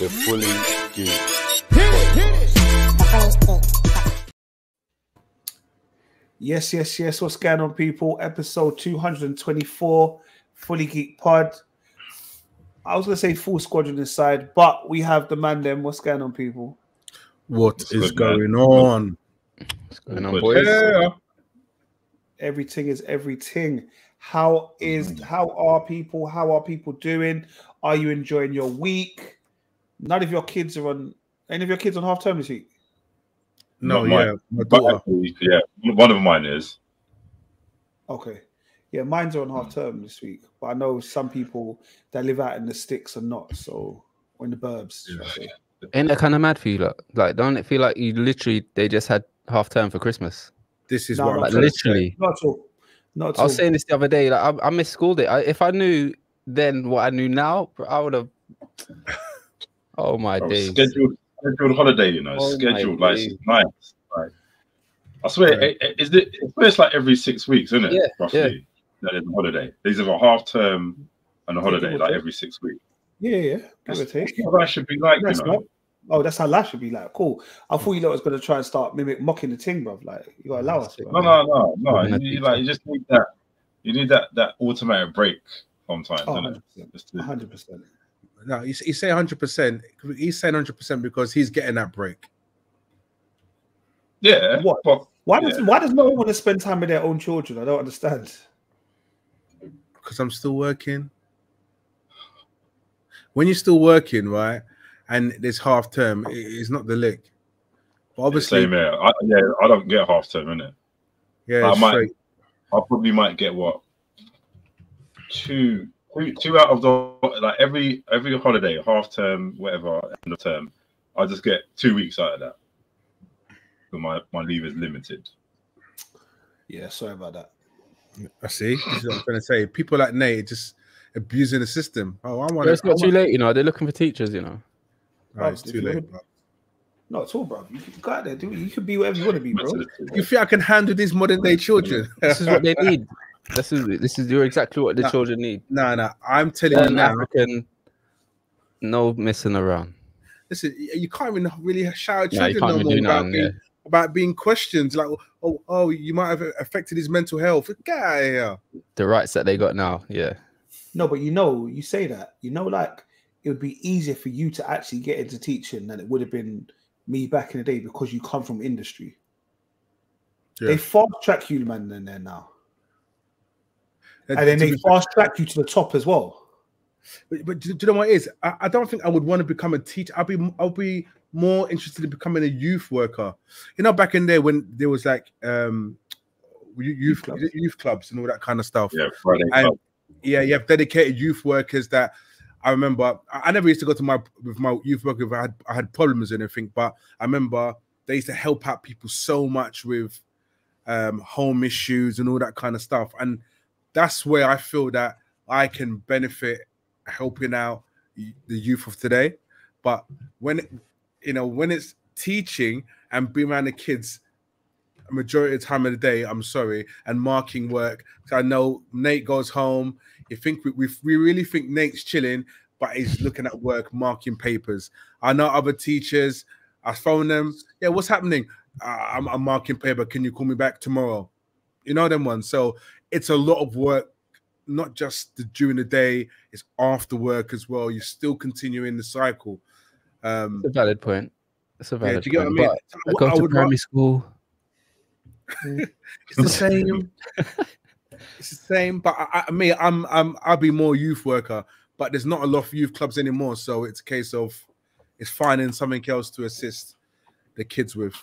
The fully geek. Yes, yes, yes. What's going on, people? Episode 224, Fully Geek Pod. I was gonna say full squadron inside, but we have the man them. What's going on, people? What What's is good, man? going on? What's going on, Good. boys? Yeah. Everything is everything. How is mm. how are people? How are people doing? Are you enjoying your week? None of your kids are on any of your kids on half term this week. No, Not yeah, my But daughter. actually, yeah, one of mine is. Okay. Yeah, mine's are on half term this week. But I know some people that live out in the sticks are not, so or in the burbs. should I say. Ain't that kind of mad for you? Lot? Like, don't it feel like you literally they just had half term for Christmas? This is No, what no, I'm Like Not trying to say. literally. Not at all. Not at I was all. saying this the other day. Like, I, I missed school day. I, if I knew then what I knew now, I would have. Oh my Bro, days! scheduled, scheduled holiday, you know, Oh scheduled like days. nice. Like, I swear, Yeah. it, it, is it, I swear it's like every six weeks, isn't it? Yeah, roughly. That is a holiday. These are a half term and a holiday, give like every six weeks. Yeah, yeah. That's, that's what that should be like, That's you know. not. Oh, that's how life should be like. Cool. I thought you lot was gonna try and start mimic mocking the ting, bro. Like you gotta allow us, bro. No, no, no, no. You, a you, like, you just need that. You need that that automatic break sometimes, Oh, innit? 100%. Just 100%. No, he's, he's saying 100%. He's saying 100% because he's getting that break. yeah. What? But Why does Yeah. why does no one want to spend time with their own children? I don't understand. Because I'm still working. When you're still working, right, and there's half term, it- it's not the lick. But obviously, same here. I, yeah, I don't get half term, innit? yeah, I might- straight. I probably might get what two, two, two out of the like every every holiday, half term, whatever, end of term. I just get two weeks out of that. So my my leave is limited. Yeah, sorry about that. I see. This is what I'm trying to say. People like Nate just abusing the system. Oh, I want But it's not too late, you know. They're looking for teachers, you know. Right, it's too late. wanna- bro. Not at all, bro. You can go out there, do it. You can be whatever you want to be, bro. You think I can handle these modern day children? This is what they need. This is this is you're exactly what the No. children need. no, no. I'm telling you now. African, no messing around. Listen, you can't even really shout at children can't no more about nothing. being, Yeah. about being questioned. Like, oh, oh, you might have affected his mental health. Get out of here. The rights that they got now, yeah. No, but you know, you say that. You know, like it would be easier for you to actually get into teaching than it would have been me back in the day because you come from industry. Yeah. They fast track you, man, in there now. And then they fast track you to the top as well. But, but do, do you know what it is? I, I don't think I would want to become a teacher. I'll be I'll be more interested in becoming a youth worker. You know, back in there when there was like um you- youth clubs. youth clubs and all that kind of stuff. Yeah, Friday. And club. yeah, you have dedicated youth workers that I remember. I, I never used to go to my with my youth worker if I had I had problems and everything, but I remember they used to help out people so much with um home issues and all that kind of stuff. And that's where I feel that I can benefit helping out the youth of today. But when you know when it's teaching and being around the kids majority of the time of the day, I'm sorry, and marking work. I know Nate goes home. You think we, we, we really think Nate's chilling, but he's looking at work, marking papers. I know other teachers. I phone them. Yeah, what's happening? Uh, I'm, I'm marking paper. Can you call me back tomorrow? You know them ones. So it's a lot of work, not just the, during the day. It's after work as well. You're still continuing the cycle. Um, It's a valid point. It's a yeah, valid do you get what I point. mean? But So I what go to primary ra- school. it's the same. it's the same. But I, I me, I'm I'm I'll be more youth worker. But there's not a lot of youth clubs anymore, so it's a case of it's finding something else to assist the kids with.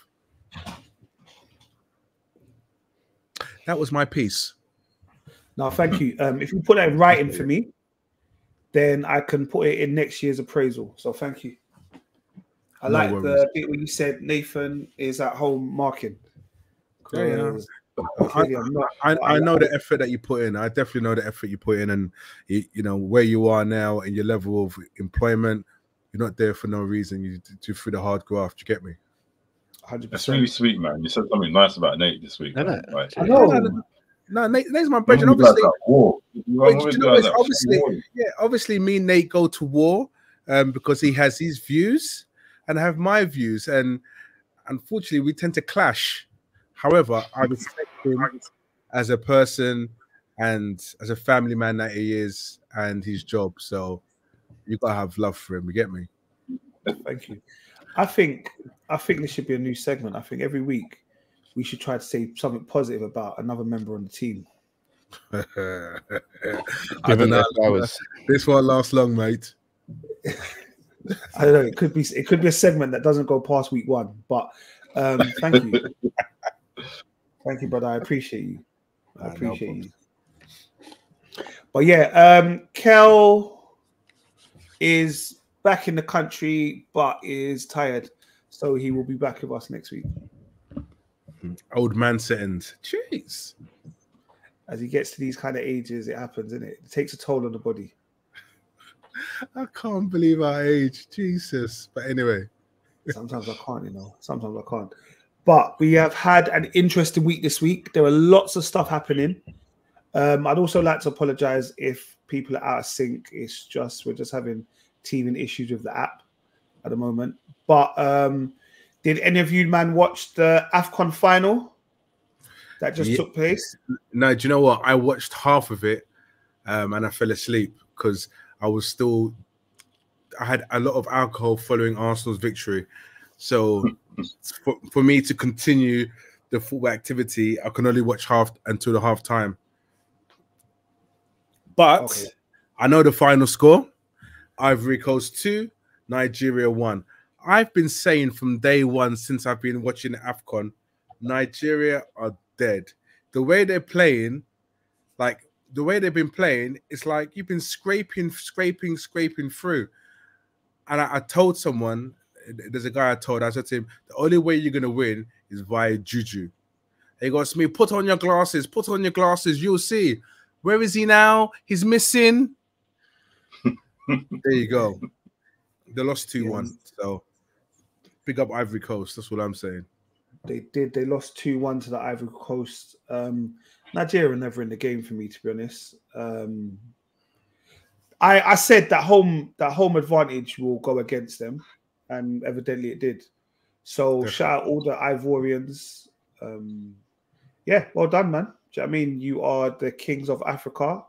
That was my piece. Now, thank you. Um, if you put that in writing for me, then I can put it in next year's appraisal. So thank you. I No like worries. the bit where you said Nathan is at home marking. Yeah, yeah. 'Cause clearly I'm. I, I know the effort that you put in. I definitely know the effort you put in, and you, you know where you are now and your level of employment. You're not there for no reason. You do through the hard graft. You get me? 100%. That's really sweet, man. You said something nice about Nate this week. Isn't man. it? I know. No, Nate, Nate's my brother. we Obviously, guys at war. Wait, When do we you know guys obviously, yeah, obviously, me and Nate go to war. um, because he has his views and I have my views, and unfortunately, we tend to clash. However, I respect him as a person and as a family man that he is, and his job. So you gotta have love for him. You get me? Thank you. I think I think this should be a new segment. I think every week we should try to say something positive about another member on the team. I don't know. their flowers. This won't last long, mate. I don't know. It could be it could be a segment that doesn't go past week one. But um, thank you, thank you, brother. I appreciate you. I no appreciate you. But yeah, um, Kel is back in the country, but is tired, so he will be back with us next week Old man settings. Jeez. as he gets to these kind of ages. It happens, and it? it takes a toll on the body. I can't believe our age. Jesus. But anyway, Sometimes I can't, you know. Sometimes I can't. But we have had an interesting week this week. There are lots of stuff happening. Um, I'd also like to apologize if people are out of sync. It's just we're just having teething issues with the app at the moment. But um, did any of you man watch the AFCON final that just Yeah. took place? no, do you know what? I watched half of it um, and I fell asleep because I was still, I had a lot of alcohol following Arsenal's victory. So for, for me to continue the football activity, I can only watch half until the half time. But Okay. I know the final score Ivory Coast 2, Nigeria 1. I've been saying from day one since I've been watching AFCON, Nigeria are dead. The way they're playing, like the way they've been playing, it's like you've been scraping, scraping, scraping through. And I, I told someone, there's a guy I told, I said to him, the only way you're gonna win is via juju. He goes to me, put on your glasses, put on your glasses, you'll see. Where is he now? He's missing. there you go. They lost 2 1. So big up Ivory Coast. That's what I'm saying. They did. They lost two one to the Ivory Coast. Um, Nigeria never in the game for me, to be honest. Um, I I said that home that home advantage will go against them, and evidently it did. So Definitely. shout out all the Ivorians. Um, yeah, well done, man. Do you know what I mean? You are the kings of Africa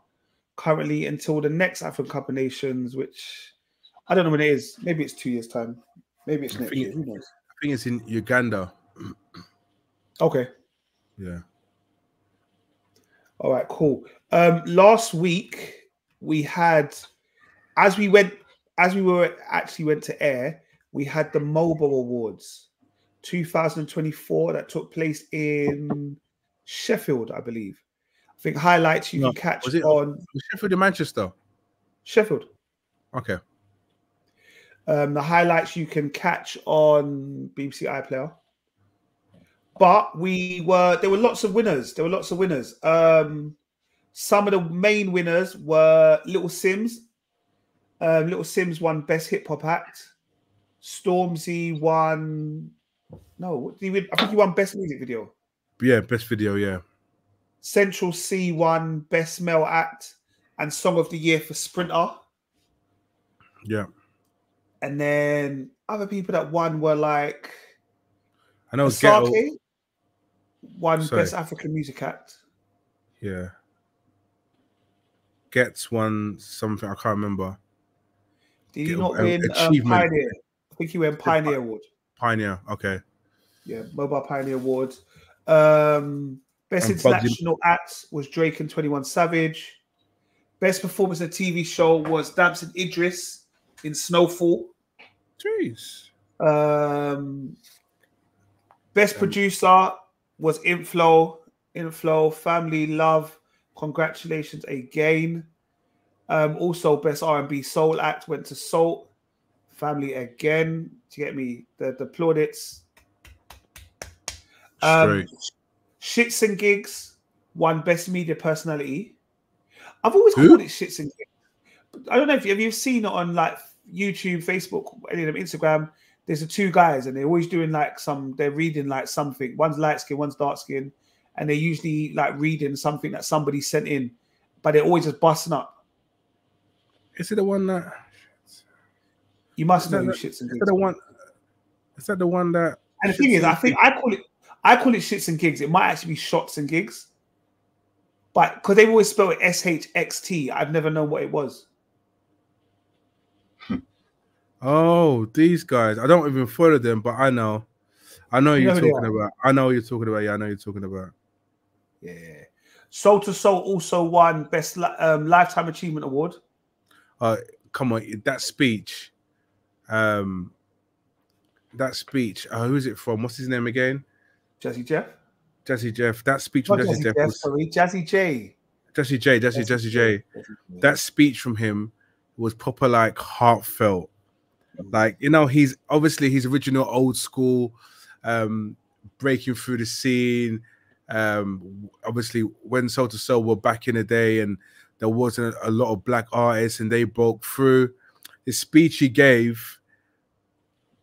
currently until the next African Cup of Nations, which I don't know when it is. Maybe it's two years time. Maybe it's I next year. Who knows? I think it's in Uganda. Okay. Yeah. All right, cool. Um, last week we had, as we went, as we were actually went to air, we had the MOBO Awards 2024 that took place in Sheffield, I believe. I think highlights you No, can catch was it- on Was Sheffield in Manchester? Sheffield. Okay. Um, the highlights you can catch on BBC iPlayer. But we were there were lots of winners. There were lots of winners. Um, some of the main winners were Little Simz. Um, Little Simz won Best Hip Hop Act. Stormzy won. No, did he win? I think he won Best Music Video. Yeah, best video, yeah. Central Cee won Best Male Act and Song of the Year for Sprinter. Yeah. And then other people that won were like I know Ghetto. Won Sorry. Best African Music Act. Yeah. Ghetts one something I can't remember. Did he Get- not uh, win um. Pioneer? I think he won Pioneer Award. Pioneer. Okay. Yeah, MOBO Pioneer Award. Um, Best International Act was Drake and 21 Savage. Best Performance in a TV Show was Damson Idris in Snowfall. Jeez. Um, best Um, producer was Inflo, Inflo, Family Love. Congratulations again. Um, also, best R&B Soul Act went to Sault. Family again. To get me the, the plaudits. Um, Shits and Gigs won Best Media Personality. I've always Who? called it Shits and Gigs. I don't know if you have you seen it on like YouTube, Facebook, any of them, Instagram. There's the two guys, and they're always doing like some. They're reading like something. One's light skin, one's dark skin, and they're usually like reading something that somebody sent in, but they're always just busting up. Is it the one that You must Is know that shits and gigs. Is that the one? Is that the one that? And the thing is, I think I call it I call it shits and gigs. It might actually be shots and gigs. But because they've always spelled it S H X T, I've never known what it was. Oh, these guys. I don't even follow them, but I know. I know You you're know who they talking about. I know you're talking about. Yeah, I know you're talking about. Yeah. Soul II Soul also won Best um, Lifetime Achievement Award. Uh, come on, that speech. Um, that speech. Uh, who is it from? What's his name again? Jazzy Jeff. Jesse Jeff. That speech from Not Jesse Jazzy Jeff Jeff, was sorry, Jazzy J. Jesse J. Jesse Jesse J. Jazzy J. That speech from him was proper like heartfelt. Like you know, he's obviously he's original old school, um, breaking through the scene. Um, obviously when Soul II Soul were back in the day, and there wasn't a lot of black artists, and they broke through. The speech he gave,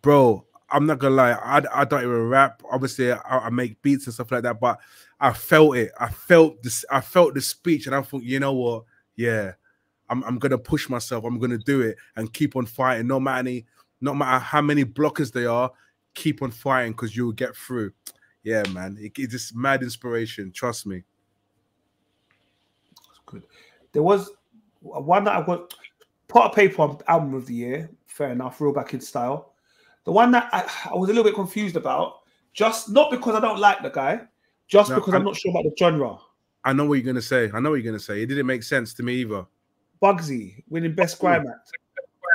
bro. I'm not gonna lie, I, I don't even rap. Obviously, I, I make beats and stuff like that, but I felt it. I felt this. I felt the speech, and I thought, you know what? Yeah, I'm, I'm gonna push myself. I'm gonna do it and keep on fighting. No matter any, no matter how many blockers they are, keep on fighting because you'll get through. Yeah, man, it, it's just mad inspiration. Trust me. That's Good. There was one that I got pot of paper on album of the year. Fair enough, real back in style. The one that I, I was a little bit confused about, just not because I don't like the guy, just No, because I- I'm not sure about the genre. I know what you're gonna say. I know what you're gonna say. It didn't make sense to me either. Bugzy winning best grime act.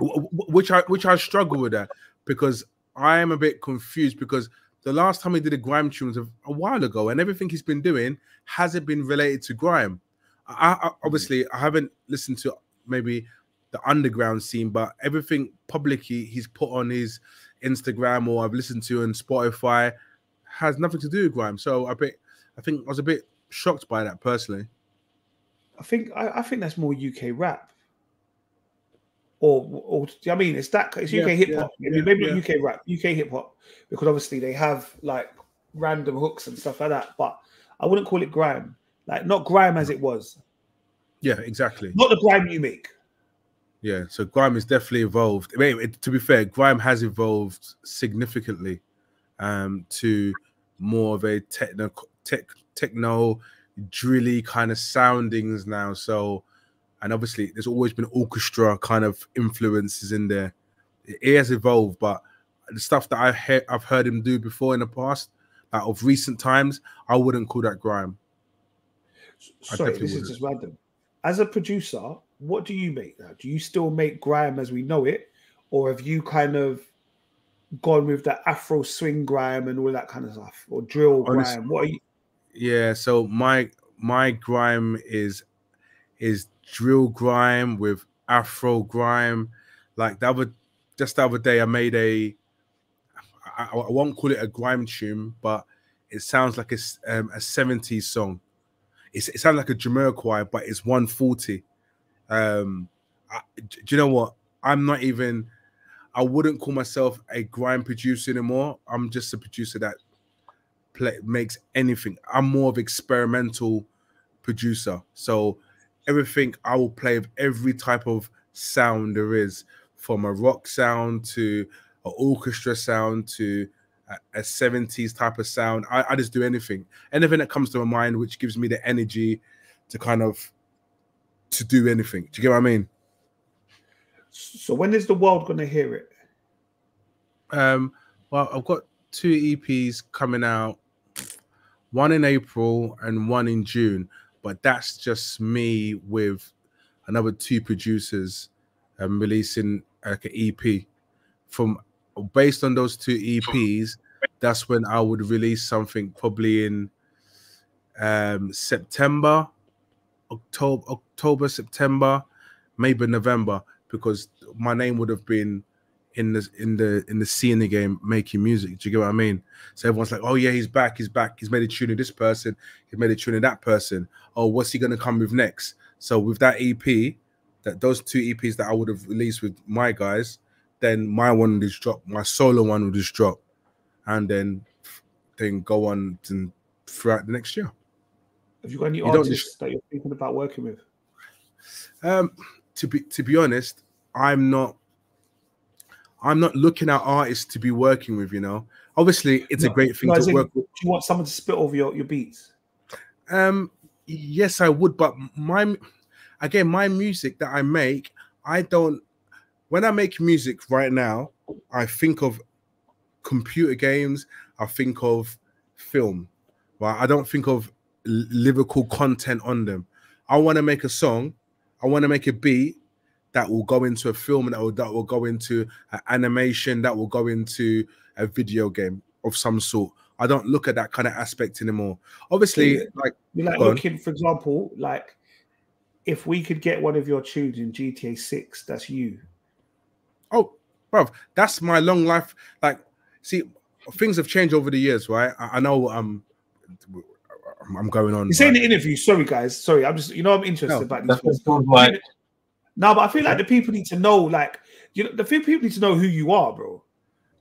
Wh- wh- which I which I struggle with that because I am a bit confused because the last time he did a grime tunes a, a while ago and everything he's been doing hasn't been related to grime. I, I mm-hmm. obviously I haven't listened to maybe the underground scene, but everything publicly he's put on his Instagram or I've listened to on Spotify has nothing to do with grime. So I bit I think I was a bit shocked by that personally. I think I, I think that's more UK rap. Or, or do you know what I mean, it's that it's UK Yeah, hip yeah, hop. Maybe, yeah, maybe yeah. not UK rap, UK hip hop, because obviously they have like random hooks and stuff like that. But I wouldn't call it grime, like not grime as it was, Yeah, exactly. not the grime you make. Yeah, so grime has definitely evolved. I mean, it- to be fair, grime has evolved significantly um, to more of a techno, tech, techno, drilly kind of soundings now. So, and obviously, there's always been orchestra kind of influences in there. It, has evolved, but the stuff that I he- I've heard him do before in the past, like of recent times, I wouldn't call that grime. Sorry, this is wouldn't. just random. As a producer, what do you make now? Do you still make grime as we know it, or have you kind of gone with the Afro swing grime and all that kind of stuff, or drill Honest- grime? What are you? Yeah, so my my grime is is drill grime with afro grime. Like the other just the other day, I made a I, I won't call it a grime tune, but it sounds like it's um, a 70s song. It's, it sounds like a Jamiroquai, but it's 140. Um, I, do you know what? I'm not even. I wouldn't call myself a grime producer anymore. I'm just a producer that play makes anything. I'm more of experimental producer. So everything I will play with every type of sound there is, from a rock sound to an orchestra sound to a, a 70s type of sound. I, I just do anything. Anything that comes to my mind which gives me the energy to kind of to do anything. Do you get what I mean? So when is the world going to hear it? Um, well, I've got two EPs coming out, one in April and one in June, but that's just me with another two producers um, releasing like an EP. From based on those two EPs, that's when I would release something probably in um, September, October, October, September, maybe November, because my name would have been in the in the in the scene the game making music. Do you get what I mean? So everyone's like, "Oh yeah, he's back. He's back. He's made a tune of this person. He's made a tune of that person. Oh, what's he gonna come with next?" So with that EP, that those two EPs that I would have released with my guys, then my one would just drop, my solo one would just drop, and then then go on and throughout the next year. Have you got any You artists just- that you're thinking about working with? Um, to be to be honest, I'm not. I'm not looking at artists to be working with. You know, obviously it's a great thing no, to in, work with. Do you want someone to spit over your, your beats? Um, yes, I would, but my again, my music that I make, I don't. When I make music right now, I think of computer games. I think of film. Right, I don't think of lyrical content on them. I want to make a song. I want to make a beat that will go into a film that will, that will go into an animation that will go into a video game of some sort. I don't look at that kind of aspect anymore. Obviously, Yeah. like You like Go on. looking, for example, like if we could get one of your tunes in GTA 6, that's you. Oh, bro, that's my long life. Like, see, things have changed over the years, right? I, I know um, I'm, I'm going on. You say in the interview, sorry guys, sorry, I'm just you know I'm interested No, about these things. like. No, but I feel like the people need to know, like you know, the few people need to know who you are, bro.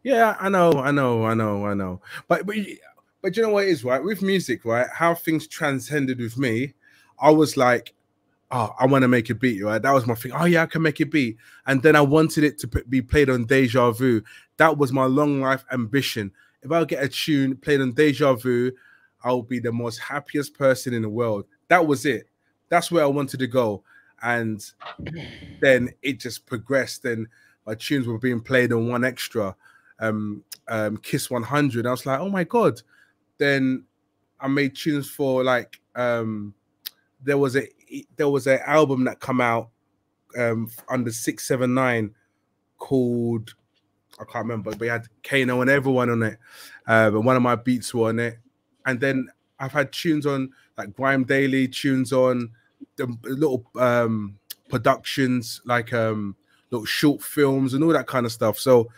Yeah, I know, I know, I know, I know. But but but you know what it is, right? With music, right? How things transcended with me, I was like, oh, I want to make a beat, right? That was my thing. Oh yeah, I can make a beat, and then I wanted it to be played on Deja Vu. That was my long life ambition. If I get a tune played on Deja Vu, I'll be the most happiest person in the world. That was it. That's where I wanted to go, and then it just progressed. And my tunes were being played on One Extra um um kiss 100 i was like oh my god then i made tunes for like um there was a there was an album that come out um under 679 called i can't remember but we had kano and everyone on it uh, but one of my beats were on it and then i've had tunes on like GRM Daily tunes on the little um productions like um little short films and all that kind of stuff so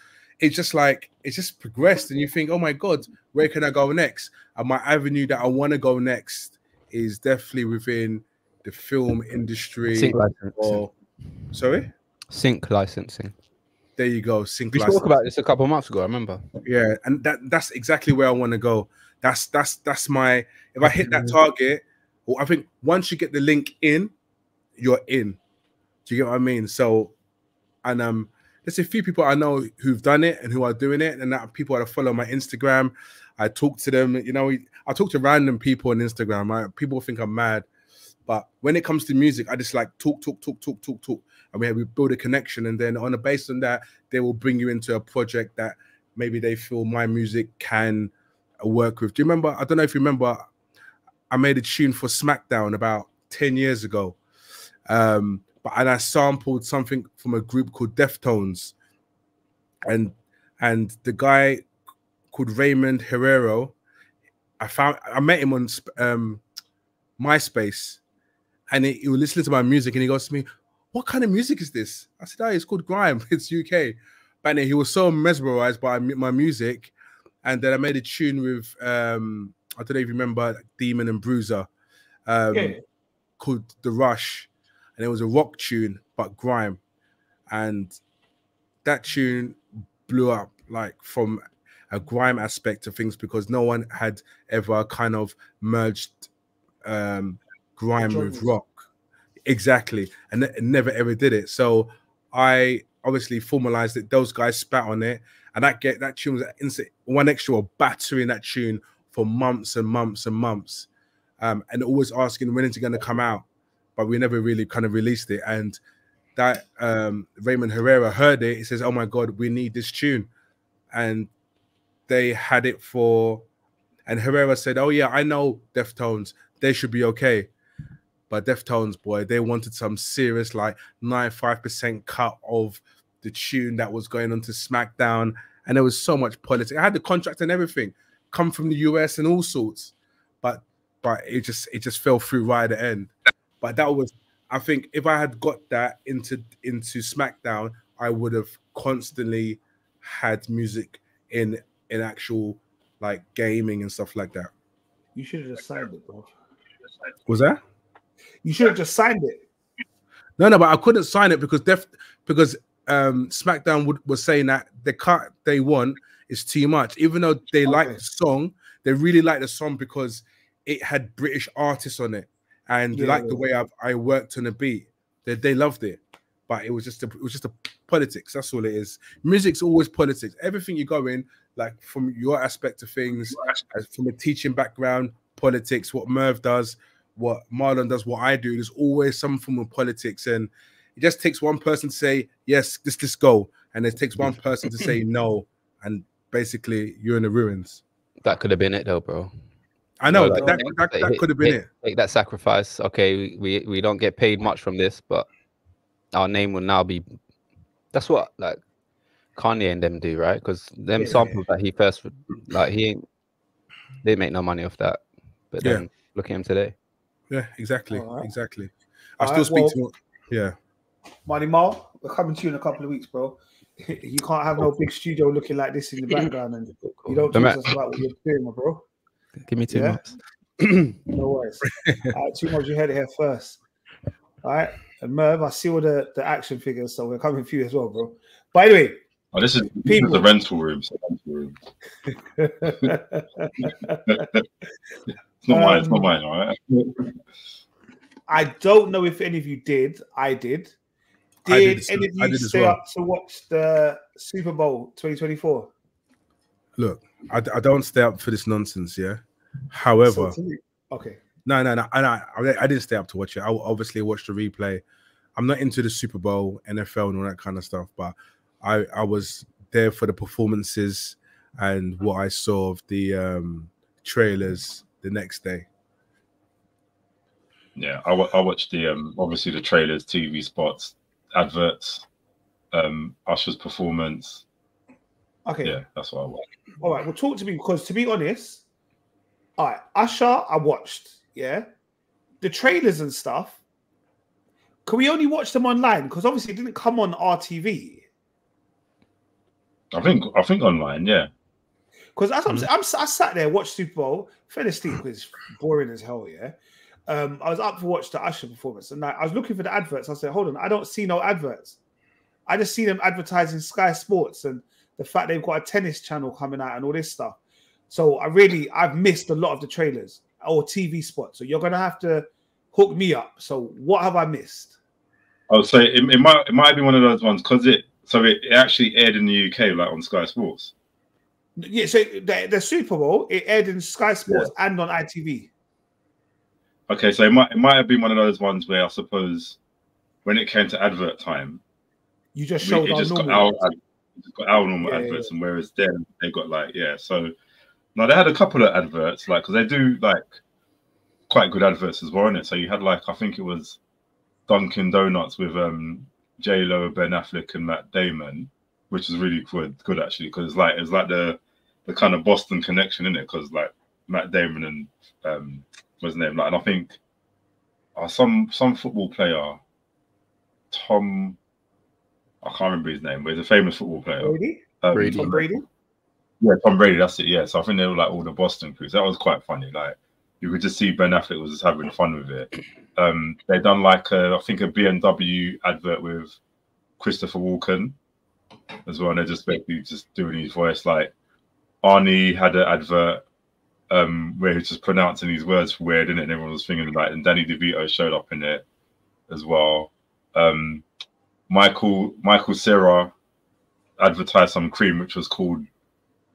it's just like it's just progressed and you think oh my god where can i go next and my avenue that i want to go next is definitely within the film industry Sync licensing. or sorry Sync licensing. there you go sync We license. spoke about this a couple of months ago. I remember. yeah and that that's exactly where i want to go that's that's that's my if i hit that target well i think once you get the link in you're in do you get what i mean so and um there's a few people i know who've done it and who are doing it and that people that follow my instagram i talk to them you know i talk to random people on instagram right? people think i'm mad but when it comes to music i just like talk talk talk talk talk talk and we, we build a connection and then on the basis on that they will bring you into a project that maybe they feel my music can work with. Do you remember? I don't know if you remember. I made a tune for SmackDown about ten years ago, um, but and I sampled something from a group called Deftones, and and the guy called Raymond Herrera. I found I met him on um, MySpace, and he, he was listening to my music, and he goes to me, "What kind of music is this?" I said, "Oh, it's called grime. It's UK." But he was so mesmerized by my music, and then I made a tune with um, I don't know if you remember Demon and Bruza, um, Yeah. called The Rush, and it was a rock tune but grime, and that tune blew up like from a grime aspect of things because no one had ever kind of merged um, grime with rock. Exactly. And ne- never ever did it. So i obviously formalized it. Those guys spat on it. And that get that tune was instant one extra battering that tune for months and months and months um, and always asking when is it going to come out but we never really kind of released it and that um, raymond herrera heard it he says oh my god we need this tune and they had it for and herrera said oh yeah i know deftones they should be okay but Deftones, boy, they wanted some serious like 95% cut of the tune that was going on to SmackDown. And there was so much politics. I had the contract and everything come from the US and all sorts. But but it just it just fell through right at the end. But that was I think if I had got that into into SmackDown, I would have constantly had music in in actual like gaming and stuff like that. You should have just signed it, bro. Was that? You should have just signed it. No, no, but I couldn't sign it because def because um SmackDown would, was saying that the cut they want is too much. Even though they like the song, they really like the song because it had British artists on it and they Yeah, like the way I, I worked on the beat. They, they loved it, but it was just a, it was just a politics. That's all it is. Music's always politics. Everything you go in, like from your aspect of things, as from a teaching background, politics, what Merv does, what Marlon does, what I do, there's always some form of politics. And it just takes one person to say, yes, this this go. And it takes one person to say no. And basically you're in the ruins. That could have been it though, bro. I know Like, that, that, that, that could have been make, it. Make that sacrifice. Okay, we we don't get paid much from this, but our name will now be. That's what like Kanye and them do, right? Because them Yeah. samples that he first like he ain't they make no money off that. But Yeah. then look at him today. Yeah, exactly. Alright. Exactly. I Alright, still speak well- to yeah. Money Mal, we're coming to you in a couple of weeks, bro. You can't have no big studio looking like this in the background, and you don't The talk ma- to us about what you're doing, my bro. Give me two Yeah. months. No worries. All right, two months you heard it here first. All right, and Merv, I see all the, the action figures, so we're coming for you as well, bro. By the way, Oh, this is, this is the rental room. It's, the rental room. it's not mine. It's not Um, mine. All right. I don't know if any of you did. I did. I did Did any of well. I you did stay well. up to watch the Super Bowl 2024? Look, I, I don't stay up for this nonsense, yeah. However, So okay. no, no, no, and I, I, I didn't stay up to watch it. I obviously watched the replay. I'm not into the Super Bowl, NFL, and all that kind of stuff, but I, I was there for the performances and what I saw of the um, trailers the next day. Yeah, I, I watched the um obviously the trailers, TV spots, adverts, um Usher's performance. Okay. Yeah, that's what I watched. All right. Well, talk to me because to be honest, all right, Usher, I watched. Yeah, the trailers and stuff. Can we only watch them online? Because obviously it didn't come on RTV. I think I think online. Yeah, Because Mm-hmm. I'm, I'm, I sat there, watched Super Bowl, fell asleep because it's boring as hell. Yeah. Um, I was up to watch the Usher performance, and I, I was looking for the adverts. I said, "Hold on, I don't see no adverts. I just see them advertising Sky Sports and the fact they've got a tennis channel coming out and all this stuff. So I really, I've missed a lot of the trailers or TV spots. So you're gonna have to hook me up. So what have I missed? I would say it, it might it might be one of those ones because it so it, it actually aired in the UK like on Sky Sports. Yeah, so the, the Super Bowl it aired in Sky Sports and on ITV. Okay, so it might it might have been one of those ones where I suppose when it came to advert time, You just we, showed it our just got normal. our ad- just got our normal Yeah, yeah, adverts, and whereas then they got like yeah. So now they had a couple of adverts like because they do like quite good adverts as well in it. So you had like I think it was Dunkin' Donuts with um J Lo, Ben Affleck, and Matt Damon, which is really good, good actually because like it's like the the kind of Boston connection in it because like Matt Damon and um what's his name like and I think uh, some some football player Tom I can't remember his name, but he's a famous football player. Brady, Um, Brady. Tom Brady. Yeah, Tom Brady, that's it. Yeah, so I think they were like all the Boston crews. That was quite funny. Like you could just see Ben Affleck was just having fun with it. Um, they done like a, I think a BMW advert with Christopher Walken as well, and they're just basically just doing his voice. Like Arnie had an advert um, where he's just pronouncing these words weird, in it, and everyone was thinking like, and Danny DeVito showed up in it as well. Um, Michael Michael Cera advertised some cream which was called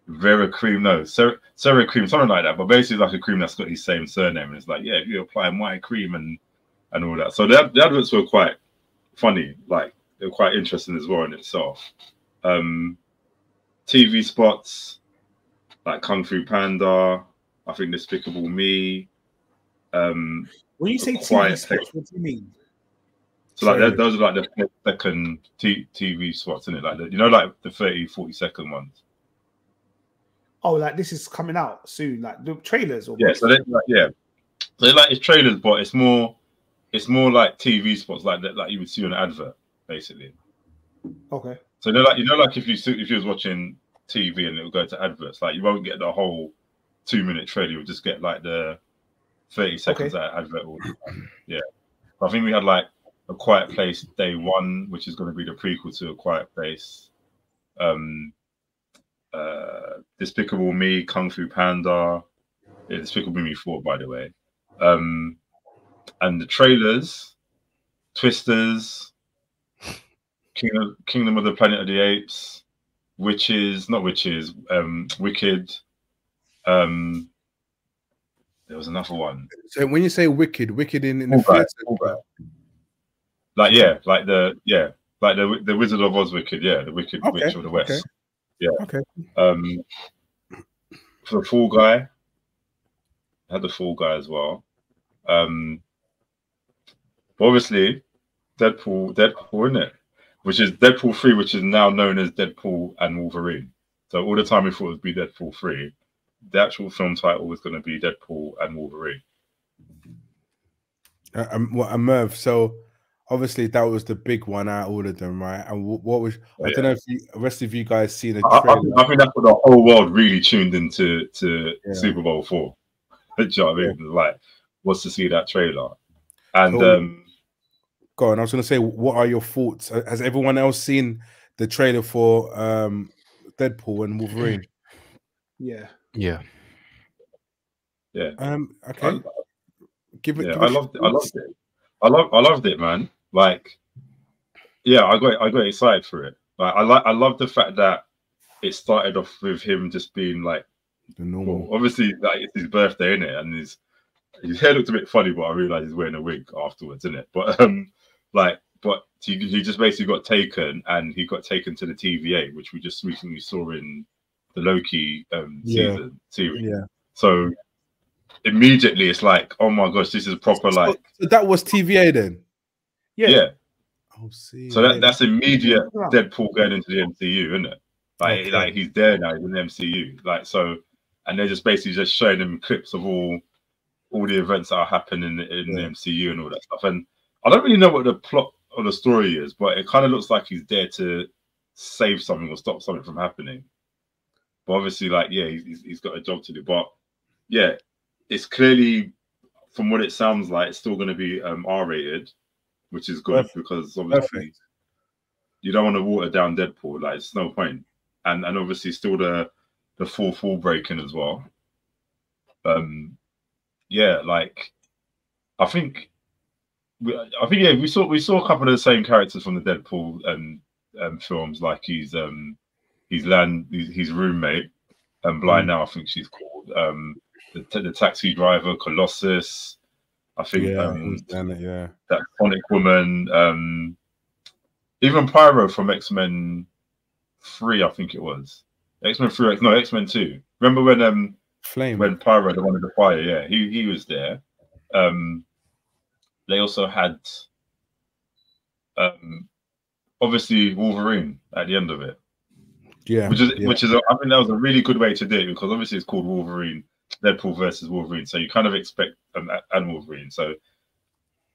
Vera cream, no, Sarah, cream, something like that. But basically, like a cream that's got his same surname, and it's like, yeah, you apply my cream and and all that. So the, the adverts were quite funny, like they were quite interesting as well in itself. Um, TV spots like Kung Fu Panda, I think Despicable Me. Um, When you say TV spots, what do you mean? so like Sorry. that- those are like the second t- TV spots in it, like the, you know, like the 30, 40 second ones. Oh, like this is coming out soon, like the trailers or Yeah, so like yeah, so they like it's trailers, but it's more it's more like TV spots like that, like you would see on an advert, basically. okay. So they're like you know, like if you if you was watching TV and it would go to adverts, like you won't get the whole two minute trailer, you'll just get like the thirty seconds Okay. advert. All the time. Yeah, I think we had like a Quiet Place Day One, which is going to be the prequel to a Quiet Place. Um, uh, Despicable Me, Kung Fu Panda, yeah, Despicable Me Four, by the way. Um, and the trailers, Twisters, Kingdom, Kingdom of the Planet of the Apes, Witches, not Witches, um, Wicked. Um, there was another one. So when you say wicked, wicked in, in the theatre. Like yeah, like the yeah, like the the Wizard of Oz Wicked, yeah, the Wicked Okay, Witch of the West. okay. Yeah. Okay. Um, for the Fall Guy, I had the Fall Guy as well. Um, obviously, Deadpool, Deadpool, isn't it? Which is Deadpool three, which is now known as Deadpool and Wolverine. So all the time we thought it would be Deadpool three, the actual film title was going to be Deadpool and Wolverine. Uh, um, what a Merv. So obviously that was the big one out of all of them, right? And wh- what was I Yeah. don't know if you, the rest of you guys seen a I, I, trailer. think- I think that's what the whole world really tuned into to Yeah. Super Bowl four. Do you know what I mean? Like, was to see that trailer, and Cool. um, Go on. I was going to say, what are your thoughts? Uh, Has everyone else seen the trailer for um, Deadpool and Wolverine? Yeah. Yeah. yeah, Um, okay, give it. yeah, give I us loved it. I loved it. I love. I loved it, man. Like, yeah, I got. I got excited for it. Like, I like. I love the fact that it started off with him just being like, the well, normal. obviously, like it's his birthday, in it, and his his hair looked a bit funny, but I realized he's wearing a wig afterwards, isn't it? But um, like, but he, he just basically got taken, and he got taken to the TVA, which we just recently saw in the Loki um Yeah. season series. Yeah. So immediately, it's like, oh my gosh, this is proper, So, like, so that was TVA then. Yeah. yeah. Oh, see. So that, that's immediate Yeah. Deadpool going into the MCU, isn't it? Like, Okay. like he's there now, he's in the MCU. Like so, and they're just basically just showing him clips of all all the events that are happening in, in Yeah. the MCU and all that stuff. And I don't really know what the plot of the story is, but it kind of looks like he's there to save something or stop something from happening. But obviously, like, yeah, he's, he's- got a job to do. But yeah, it's clearly, from what it sounds like, it's still going to be um, R rated, which is good Perfect. because obviously Perfect. you don't want to water down Deadpool. Like, it's no point. And and obviously, still the the full full breaking as well. Um, yeah, like I think, we, I think yeah, we saw we saw a couple of the same characters from the Deadpool um, um films. Like he's um he's land his, his roommate, and blind now I think she's called um the, the taxi driver Colossus. I think Yeah, um, it, yeah. that Sonic Woman, um, even Pyro from X Men Three, I think it was X Men Three, no X Men Two. Remember when um Flame. when Pyro the one in the fire? Yeah, he he was there. Um, they also had um obviously Wolverine at the end of it, yeah. which is yeah. which is a, I think that was a really good way to do it because obviously it's called Wolverine, Deadpool versus Wolverine, so you kind of expect um, and Wolverine. So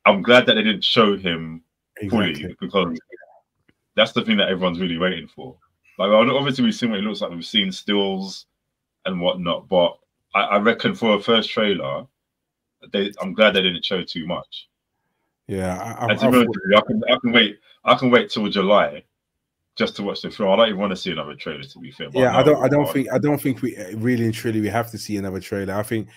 I'm glad that they didn't show him fully because that's the thing that everyone's really waiting for. Like obviously we've seen what it looks like, we've seen stills and whatnot, but I, I reckon for a first trailer, they I'm glad they didn't show too much. Yeah. I, I, And to I be honest thought- with you, I can I can wait I can wait till July just to watch the film. I don't even want to see another trailer to be fair. yeah, I don't. I don't think. I don't think we really and truly we have to see another trailer. I think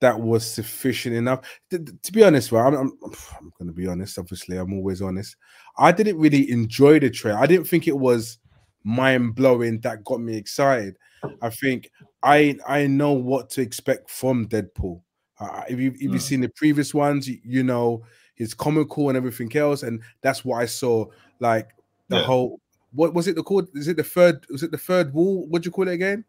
that was sufficient enough. Th- to be honest, well, I'm, I'm, I'm going to be honest. Obviously, I'm always honest. I didn't really enjoy the trailer. I didn't think it was mind blowing that got me excited. I think I I know what to expect from Deadpool. Uh, if you if Mm. you've seen the previous ones, you, you know he's comical and everything else, and that's what I saw. Like the Yeah. whole what was it the called? Is it the third? Was it the third wall? What do you call it again?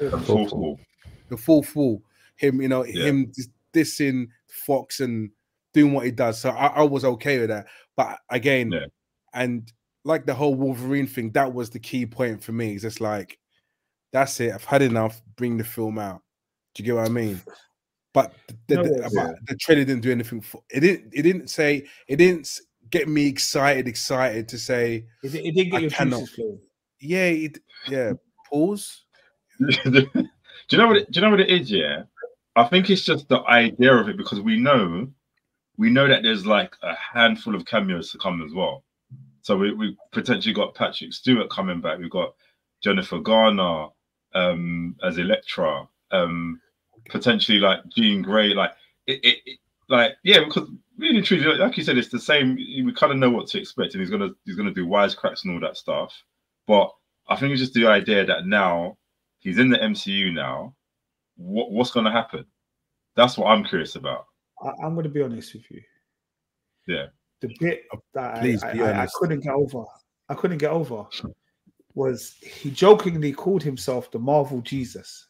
Um, fourth wall. The fourth wall. Him, you know, Yeah. him dis- dissing Fox and doing what he does. So I, I was okay with that. But again, Yeah. and like the whole Wolverine thing, that was the key point for me. It's just like, that's it. I've had enough. Bring the film out. Do you get what I mean? But the, the, No, the- it's- but the trailer didn't do anything for it. Didn't it? Didn't say it. Didn't s- get me excited. Excited to say, It, it didn't get I your cannot. juices flowing. yeah, it, yeah. Pause. do you know what? It, do you know what it is? Yeah, I think it's just the idea of it because we know, we know that there's like a handful of cameos to come as well. So we we potentially got Patrick Stewart coming back. We've got Jennifer Garner um, as Elektra. Um, potentially like Jean Grey. Like it, it, it, like yeah, because really truly, like you said, it's the same. We kind of know what to expect, and he's gonna he's gonna do wisecracks and all that stuff. But I think it's just the idea that now he's in the MCU now. What what's gonna happen? That's what I'm curious about. I, I'm going to be honest with you. Yeah. The bit oh, that I- Please I, I, I couldn't get over, I couldn't get over, was he jokingly called himself the Marvel Jesus,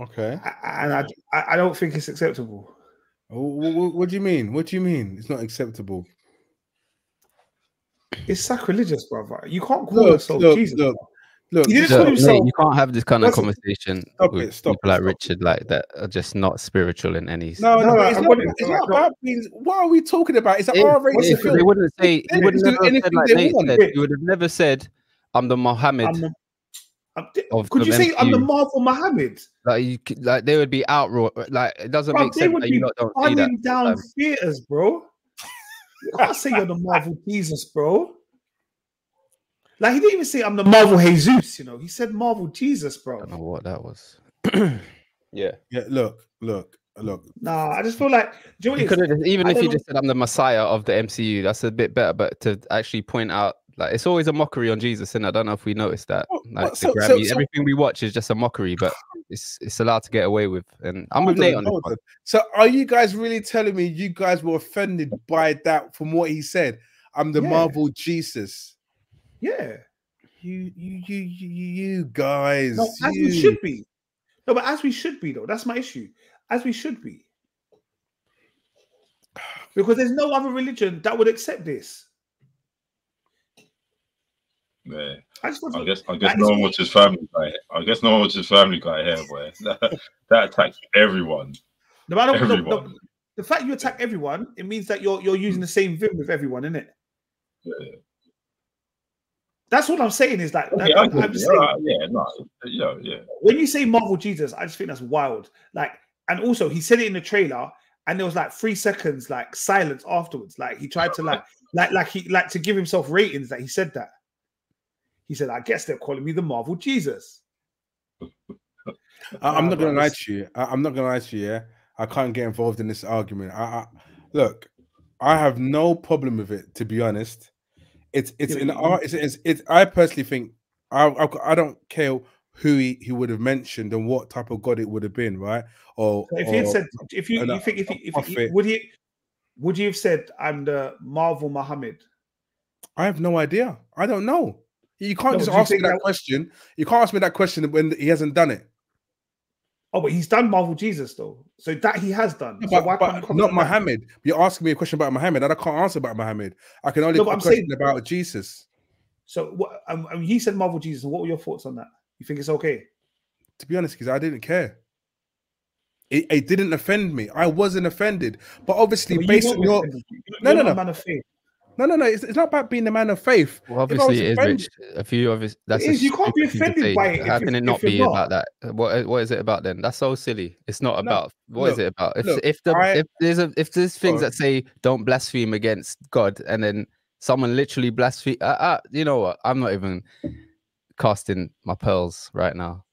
Okay. And I, I, I don't think it's acceptable. What, what do you mean? What do you mean? It's not acceptable. It's sacrilegious, brother. You can't call Look, yourself look, Jesus. look. Look, He didn't this- call Look, you can't have this kind of Listen, conversation stop with it, stop people it, like stop it. Richard, like that are just not spiritual in any. no, no, No, it's not, gonna- it's not about being. What are we talking about? It's an It- R-rated film. they wouldn't say. They He would can never do have said anything like they Nate said. He would have never said, "I'm the Mohammed." I'm Of could you the say I'm the Marvel Muhammad? Like you, like they would be outright. Like it doesn't Bro, make they sense would that you be lot don't. Running down um, theaters, bro. You can't say you're the Marvel Jesus, bro. Like he didn't even say I'm the Marvel Jesus, you know. He said Marvel Jesus, bro. I don't know what that was. yeah, Yeah, look, look, look. Nah, I just feel like you know he what could it is? have even I if he don't just said I'm the Messiah of the MCU. That's a bit better. But to actually point out, like it's always a mockery on Jesus, and I don't know if we noticed that. Like well, the so- so- Grammy, so- everything we watch is just a mockery, but it's it's allowed to get away with. And I'm with Nate on, on this one. So are you guys really telling me you guys were offended by that from what he said? I'm the Yeah. Marvel Jesus. Yeah. You, you, you, you, you guys. No, as we should be. No, but as we should be, though. That's my issue. As we should be. Because there's no other religion that would accept this. Yeah. I just I guess I guess no one watches Family Guy. I guess no one watches Family Guy here, boy. That, that attacks everyone. no, don't, no, no, the fact you attack everyone, it means that you're you're using the same vim with everyone, isn't it? Yeah, That's what I'm saying. Is like that- yeah, I'm, I'm saying, Alright, yeah, no, yeah, yeah. when you say Marvel Jesus, I just think that's wild. Like, and also he said it in the trailer, and there was like three seconds like silence afterwards. Like he tried to like like like he like to give himself ratings that he said that. He said, "I guess they're calling me the Marvel Jesus." I- I'm not gonna lie to you. I, am not gonna lie to you. Yeah, I can't get involved in this argument. I, I look, I have no problem with it. To be honest, it's it's Yeah, an art. It's, it's, it's I personally think I, I I don't care who he, he would have mentioned and what type of god it would have been, right? Or, if he had said, if you, you think, if, he, if he, would he, would you have said, "I'm the Marvel Muhammad"? I have no idea. I don't know. You can't No, just ask me that, that- question. You can't ask me that question when he hasn't done it. Oh, but he's done Marvel Jesus though, so that he has done. So But, why but can't you comment not? Muhammad. You're asking me a question about Muhammad, and I can't answer about Muhammad. I can only No, a I'm question saying- about Jesus. So what? Um, um, he said Marvel Jesus. What were your thoughts on that? You think it's okay? To be honest, because I didn't care. It, it didn't offend me. I wasn't offended. But obviously, But based on your offended. You're No, no, not no. a man of faith. No, no, no, it's, it's not about being a man of faith. Well, If I was obviously it is rich. A few of his. That's a is, you can't be stupid thing to offended by it How you- can it not be not. about that? What what is it about then? That's so silly. It's not No, about what is look, it about? If look, if the I- if there's a if there's things Oh. that say don't blaspheme against God, and then someone literally blaspheme, uh, uh, you know what? I'm not even casting my pearls right now.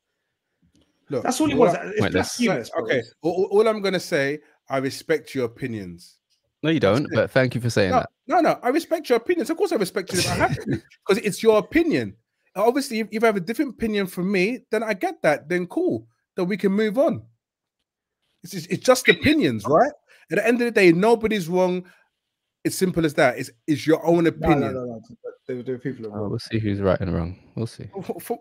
Look, That's all it was. I- It's blasphemous. okay, all, all I'm gonna say, I respect your opinions. No, you don't. But thank you for saying No, that. No, no, I respect your opinions. Of course, I respect you if I have to, because it's your opinion. Obviously, if, if you have a different opinion from me, then I get that. Then cool. Then we can move on. It's just, it's just opinions, right? At the end of the day, nobody's wrong. It's simple as that. It's it's your own opinion. no, no, no. There, there are people. That Oh, we'll see who's right and wrong. We'll see. For- for-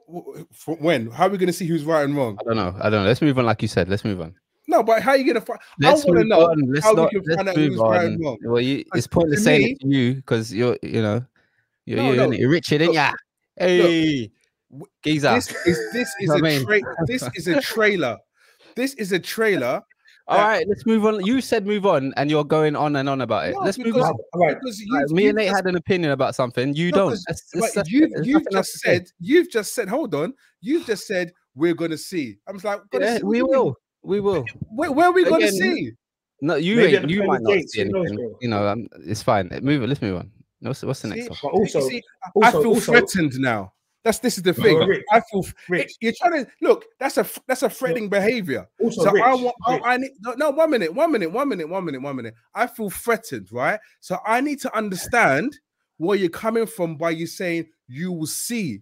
for when? How are we going to see who's right and wrong? I don't know. I don't know. Let's move on, like you said. Let's move on. No, but how are you going to find? I Let's want to know on. Let's how we not. can Let's find out who's right wrong. Well, you, it's pointless to saying me- it to you because you're, you know, you're No, you, no. you're Richard, Look, ain't ya? Hey, w- geezer. This is this is a mean? tra- this is a trailer. This is a trailer. All that- right, let's move on. You said move on, and you're going on and on about it. No, let's move on. All right. Because you, me you've and Nate just- had an opinion about something. You No, don't. That's- but that's- that's- you've you've just said you've just said hold on. You've just said we're gonna see. I'm just like, Yeah, see? We will. We will. Where, where are we gonna see? No, you Maybe ain't. You might not see who knows, anything. You know, um, it's fine. Move it. Let's move on. What's, what's the next See? one? But also, You see, I feel also- threatened now. That's this is the thing. No, Rich, I feel Rich. you're trying to look. That's a that's a threatening behavior. Also, So Rich, I want. I, Rich, I need no, no. One minute. One minute. One minute. One minute. One minute. I feel threatened, right? So I need to understand where you're coming from by you saying you will see.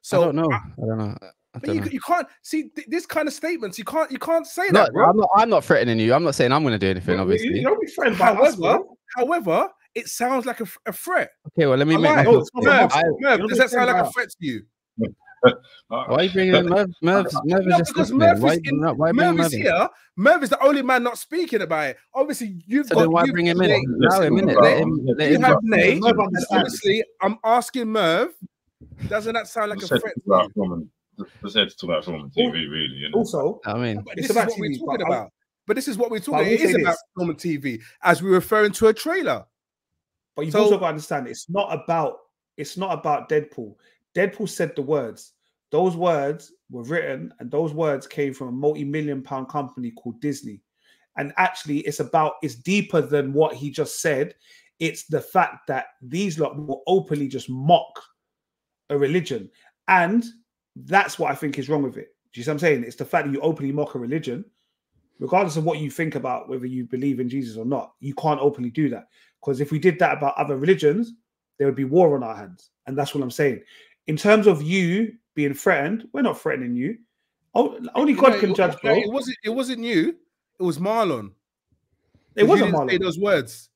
So I don't know. I don't know. I But you, you can't see th- this kind of statements. You can't. You can't say No, that, bro. I'm not. I'm not threatening you. I'm not saying I'm going to do anything. you- Obviously. you don't be friends by us, However, bro. however, it sounds like a, f- a threat. Okay, well, let me Am make I? my No, thoughts it's not clear. Merv, I- Merv, does that sound like a threat to you? Why are you bringing in Merv? Merv, Merv is No, just because. Merv Why, is in- bringing why Merv Merv is here. Merv is the only man not speaking about it. Obviously, you've So got. then why bring him in? Nate. Allow him in. Let him. Let You him. have Nate. Merv. Obviously, I'm asking Merv. Doesn't that sound like a threat to to talk you? about film and just said to talk about film and TV, really. You know? Also, I mean, But It's this is about what we're talking but I- about. But this is what we're talking. will It is say about this. film and TV, as we're referring to a trailer. But you've So- also got to understand it's not about it's not about Deadpool. Deadpool said the words. Those words were written, and those words came from a multi-million pound company called Disney. And actually, it's about it's deeper than what he just said. It's the fact that these lot will openly just mock a religion, and that's what I think is wrong with it. Do you see what I'm saying? It's the fact that you openly mock a religion, regardless of what you think about whether you believe in Jesus or not. You can't openly do that. Because if we did that about other religions, there would be war on our hands. And that's what I'm saying. In terms of you being threatened, we're not threatening you. Only God No, can judge, bro. It wasn't. It wasn't you. It was Marlon. It wasn't didn't say Marlon. those words.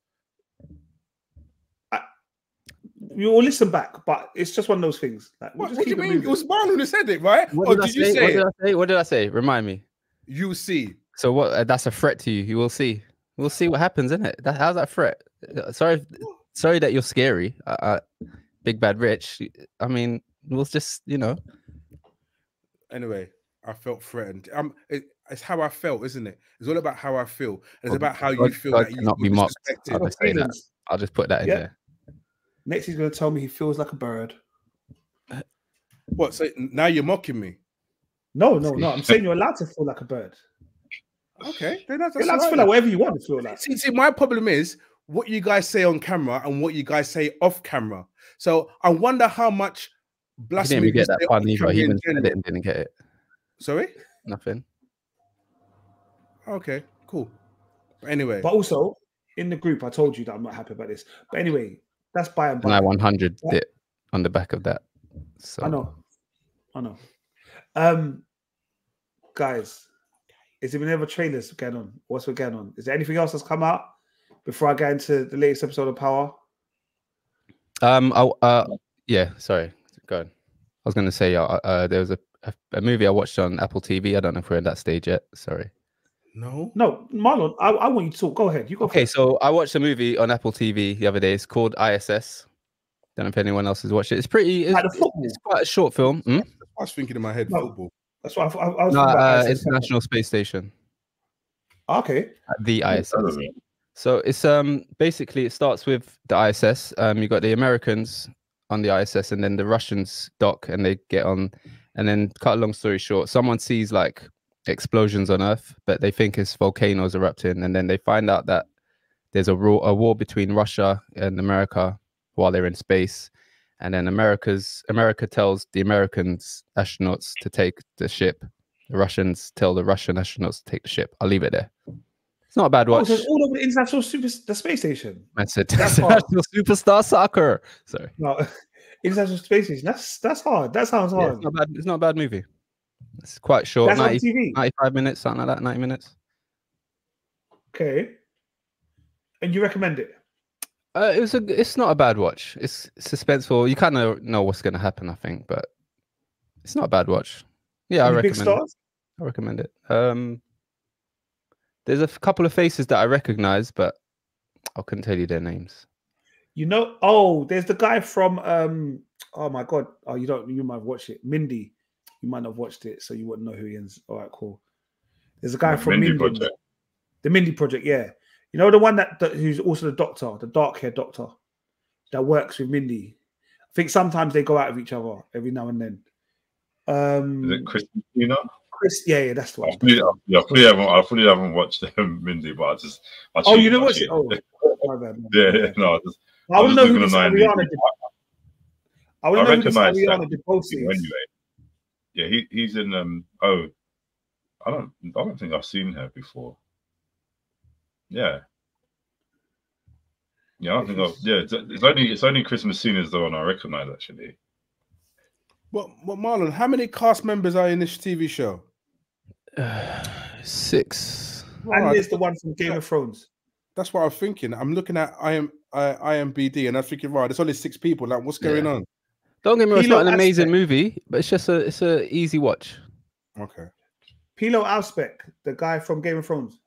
You all listen back, but it's just one of those things. Like, we'll What, just what do you keep it mean? It was Marlon who said it, right? what or did, I did you say? say What did? I say? What did I say? Remind me. You see. So what? uh, That's a threat to you. You will see. We'll see what happens, isn't it? That, how's that threat? Uh, Sorry, sorry that you're scary. Uh, uh, Big Bad Rich. I mean, we'll just you know. Anyway, I felt threatened. Um, it, it's how I felt, isn't it? It's all about how I feel. It's God- about how you feel God that you cannot feel be mocked. I'll just that. I'll just put that in Yeah. there. Next, he's going to tell me he feels like a bird. What? So now you're mocking me? No, no, no. I'm saying you're allowed to feel like a bird. Okay, then that's, You're that's allowed to feel like whatever you want to feel like. See, see, my problem is what you guys say on camera and what you guys say off camera. So I wonder how much He didn't blasphemy. you get that say pun either. He in even said it and didn't get it. Sorry. Nothing. Okay, cool. But anyway, But also, in the group, I told you that I'm not happy about this. But anyway, that's by and And I 100 Yeah. it on the back of that. So I know. I know. Um, guys, is there been other trailers going on? What's been going on? Is there anything else that's come out before I get into the latest episode of Power? Um. I, uh. Yeah. Sorry. Go on. I was going to say. Uh, uh. There was a, a a movie I watched on Apple TV. I don't know if we're in that stage yet. Sorry. No. No, Marlon, I, I want you to talk. Go ahead. You go. Okay. first. So I watched a movie on Apple TV the other day. It's called ISS. Don't know if anyone else has watched it. It's pretty. It's, Like the it's- football. it's quite a short film. Hmm? I was thinking in my head No. football. That's what I, I, I was. No, thinking about uh, International Space Station. Okay. The ISS. That was it. So it's um basically it starts with the ISS. Um, you got the Americans on the ISS, and then the Russians dock, and they get on. And then, cut a long story short, someone sees like explosions on Earth, but they think it's volcanoes erupting, and then they find out that there's a, ro- a war between Russia and America while they're in space. And then America's America tells the Americans astronauts to take the ship. The Russians tell the Russian astronauts to take the ship. I'll leave it there. It's not a bad Oh, watch. so all over the international super the space station. I said That's international superstar soccer. Sorry. No, international space station. That's that's hard. That sounds Yeah, hard. it's not bad. It's not a bad movie. It's quite short, that's on TV. 95 minutes, something like that, 90 minutes. Okay. And you recommend it? Uh, it was a. It's not a bad watch. It's suspenseful. You kind of know what's going to happen, I think, but it's not a bad watch. Yeah, I Any big recommend. It. I recommend it. Um, there's a couple of faces that I recognize, but I couldn't tell you their names. You know, oh, there's the guy from um oh my god. Oh, you don't you might watch it. Mindy. You might not have watched it, so you wouldn't know who he is. All right, cool. There's a guy The from Mindy Mindy. Project. The Mindy Project, yeah. You know the one that, that who's also the doctor, the dark hair doctor that works with Mindy. I think sometimes they go out with each other every now and then. Um Is it Chris Messina? Chris, yeah, yeah, that's the I one. fully, yeah, I fully haven't, I fully haven't watched um, Mindy, but I just. I Oh, you know I cheated. Oh, my bad, my Yeah, yeah, no, I just. I want to know who this Ariana did. I I want to know who this Ariana DeBose anyway. Is. Yeah, he, he's in um oh I don't I don't think I've seen her before. Yeah. Yeah, I don't think I've yeah, it's, it's only it's only Chris Messina is the one I recognise actually. What, what, Marlon? How many cast members are in this TV show? Six. And Alright, there's the one from Game of Thrones. That's what I'm thinking. I'm looking at I IM, uh, IMBD and I'm thinking, right, there's only six people. Like, what's going Yeah. on? Don't get me wrong, it's not an amazing Aspect. movie, but it's just a it's a easy watch. Okay. Pilou Asbæk, the guy from Game of Thrones.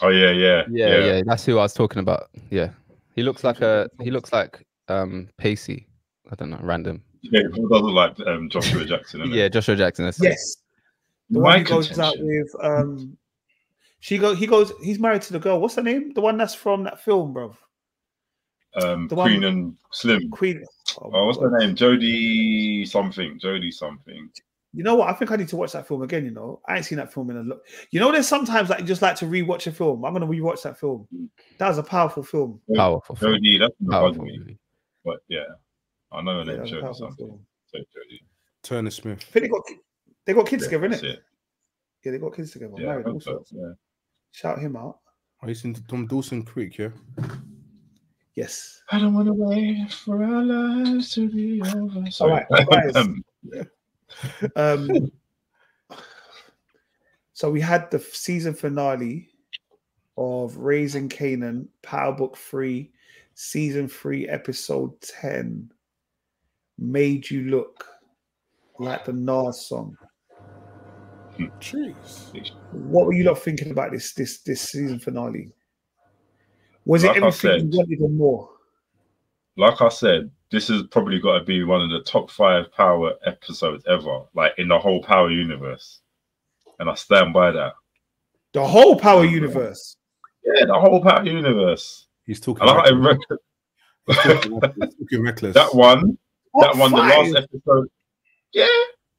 Oh yeah, yeah, Yeah, yeah, that's who I was talking about. Yeah, he looks like a he looks like um Pacey. I don't know, random. Yeah, who doesn't like um, Joshua Jackson? innit? Yeah, Joshua Jackson. That's it. Yes. The My one who goes out with um she go he goes he's married to the girl. What's her name? The one that's from that film, bro. um, the one- Queen and Slim. Queen. Oh, Oh, what's my her name? Jodie something. Jodie something. You know what? I think I need to watch that film again. You know, I ain't seen that film in a lot. You know, there's sometimes like you just like to rewatch a film. I'm gonna rewatch that film. That was a powerful film. Powerful. film, Jodie, that's gonna bug Powerful me. movie. But yeah, I know her name. that was Jodie something. So Jodie. Turner Smith. I think they got they got kids Yeah, together, that's innit? it. Yeah, they got kids together. Yeah, Married hope so, also. yeah. Shout him out. Oh, he's in Tom Dawson Creek, yeah? Yes. I don't want to wait for our lives to be over. Sorry. right, guys. Um, Um, so we had the season finale of Raising Kanan, Power Book 3, season 3, episode 10. Made you look like the Nas song. Jeez. What were you lot thinking about this this this season finale? Was Like it I everything said- you wanted and more? like I said, this has probably got to be one of the top five Power episodes ever, like in the whole Power universe. And I stand by that. The whole Power universe. Yeah, the whole Power universe. He's talking, And I reckless. reckon He's talking reckless. He's talking reckless. that one, that Top one, the last episode. Yeah,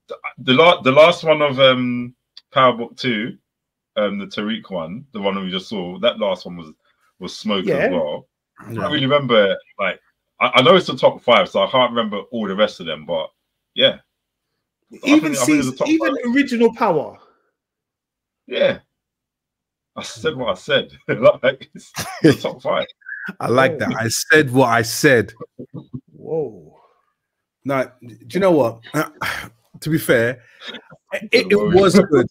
the, the last, the last one of um Power Book Two, um, the Tariq one, the one we just saw. That last one was was smoke Yeah. as well. I Yeah. don't really remember. Like, I, I know it's the top five, so I can't remember all the rest of them. But yeah, I even think- I think it's season, the even five. original Power. yeah. I said what I said. like, it's the top five. I like that. I said what I said. Whoa. Now, do you know what? to be fair, it, it was good.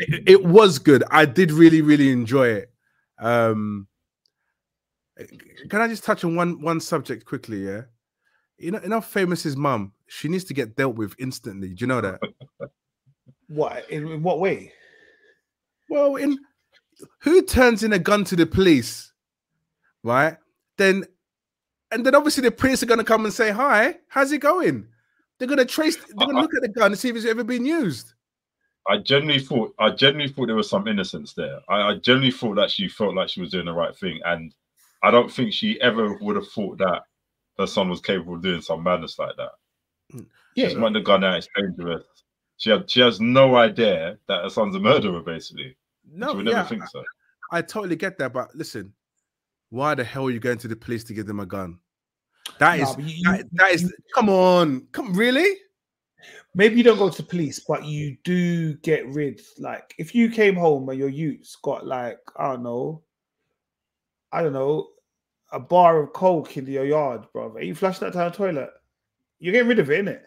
It, it was good. I did really, really enjoy it. Um, can I just touch on one one subject quickly? Yeah, you know, you know, famous his mum. She needs to get dealt with instantly. Do you know that? What in, in what way? Well, in who turns in a gun to the police, right? Then, and then obviously the police are going to come and say, "Hi, how's it going?" They're going to trace. They're going to look at the gun and see if it's ever been used. I genuinely thought I genuinely thought there was some innocence there. I, I genuinely thought that she felt like she was doing the right thing, and I don't think she ever would have thought that her son was capable of doing some madness like that. Yeah, Just want the gun out, it's dangerous. She had, she has no idea that her son's a murderer, basically. No, she would never think so. I totally get that, but listen, why the hell are you going to the police to give them a gun? That Nah, is, but you- that, you- that is. you- Come on, come really? maybe you don't go to police, but you do get rid. Like if you came home and your youth's got like I don't know, I don't know, a bar of coke in your yard, bro. Are you flushing that down the toilet? You're getting rid of it, innit?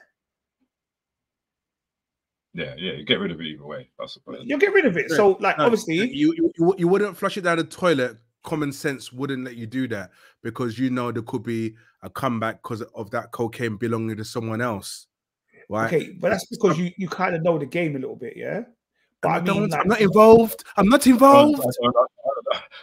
Yeah, yeah, you get rid of it either way, I suppose. You'll get rid of it. So, like, No, obviously, you, you you you wouldn't flush it down the toilet. Common sense wouldn't let you do that because you know there could be a comeback because of that cocaine belonging to someone else, right? okay, but that's because um, you you kind of know the game a little bit, yeah. But I I mean, don't, like, I'm not involved. I'm not I- I- involved.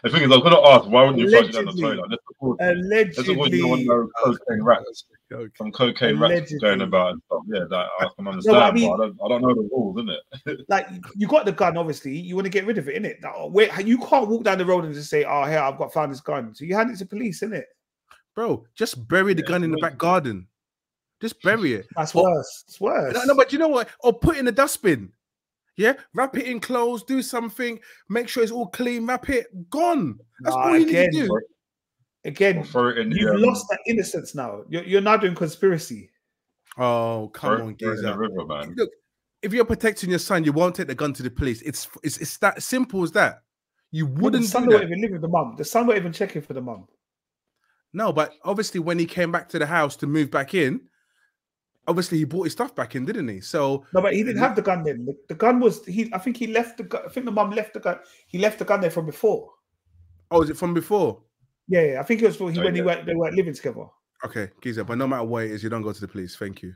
The thing is, I was going to ask, why wouldn't you flush it down the toilet? Let's suppose, allegedly. you know cocaine rats. Okay. some cocaine rats going about and stuff. Yeah, that I can understand, I mean- but I don't, I don't know the rules, innit? like you got the gun, obviously, you want to get rid of it, innit? Now, where you can't walk down the road and just say, "Oh, here I've got found this gun." So you hand it to police, innit? Bro, just bury the Yeah, gun in the back garden. Just bury it. That's Well, worse. It's worse. No, no, but you know what? Or put it in the dustbin. Yeah, wrap it in clothes, do something, make sure it's all clean, wrap it, gone. That's Nah, all you again, need to do. again, it in you've lost that innocence now. You're, you're now doing conspiracy. Oh, come Throw- on, throw in the river, man. Look, if you're protecting your son, you won't take the gun to the police. It's it's it's that simple as that. You Well, the wouldn't son won't even live with the mum. The son won't even checking for the mum. No, but obviously when he came back to the house to move back in, obviously he brought his stuff back in, didn't he? So No, but he didn't have the gun then. The, the gun was he. I think he left the gun. I think the mum left the gun. He left the gun there from before. oh, is it from before? Yeah, yeah. I think it was for he, Oh, when he yeah. weren't they weren't living together. Okay, geezer, but no matter what it is, you don't go to the police. Thank you.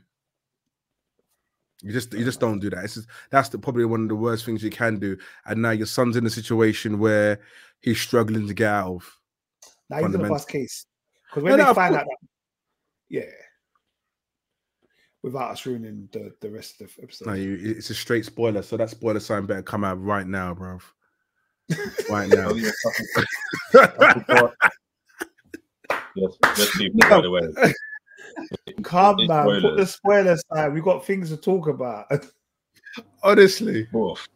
You just you just don't do that. It's just, that's the, probably one of the worst things you can do. And now your son's in a situation where he's struggling to get out of. Now he's gonna Fundamental. bust case because when no, they of find out, that, yeah, without us ruining the, the rest of the episode. No, you, it's a straight spoiler. So that spoiler sign better come out right now, bro. Right now. Yeah, fucking- fucking- Yes, yes, people, by the way. Calm It's down. Put the spoilers. spoiler aside. We got things to talk about. Honestly. Oof.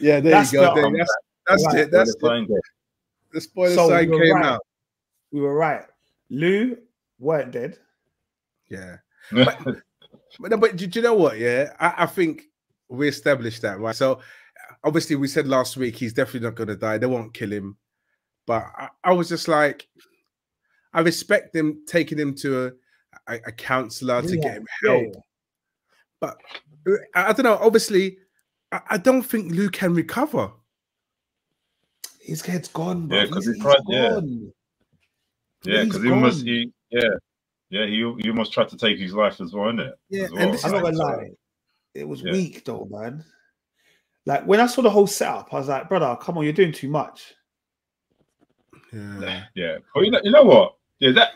Yeah, there That's you go. the- There- um, that's that's Right, it. That's Well, it. fine, The spoiler So sign we came right. out. we were right. Lou weren't dead. Yeah. though. But, no, but do, do you know what? Yeah, I, I think we established that, right? So obviously, we said last week he's definitely not going to die. They won't kill him. But I, I was just like, I respect them taking him to a, a, a counselor to Yeah, get him yeah, help. But I, I don't know. Obviously, I, I don't think Lou can recover. His head's gone. Yeah, bruv. 'cause He's- he tried- he's yeah. gone. yeah, He's because he must. gone. he yeah. Yeah, he he almost tried to take his life as well, innit? Yeah, As and this I'm not gonna lie. It was Yeah. weak though, man. Like when I saw the whole setup, I was like, brother, come on, you're doing too much. Yeah. Yeah, but you know, you know what? Yeah, that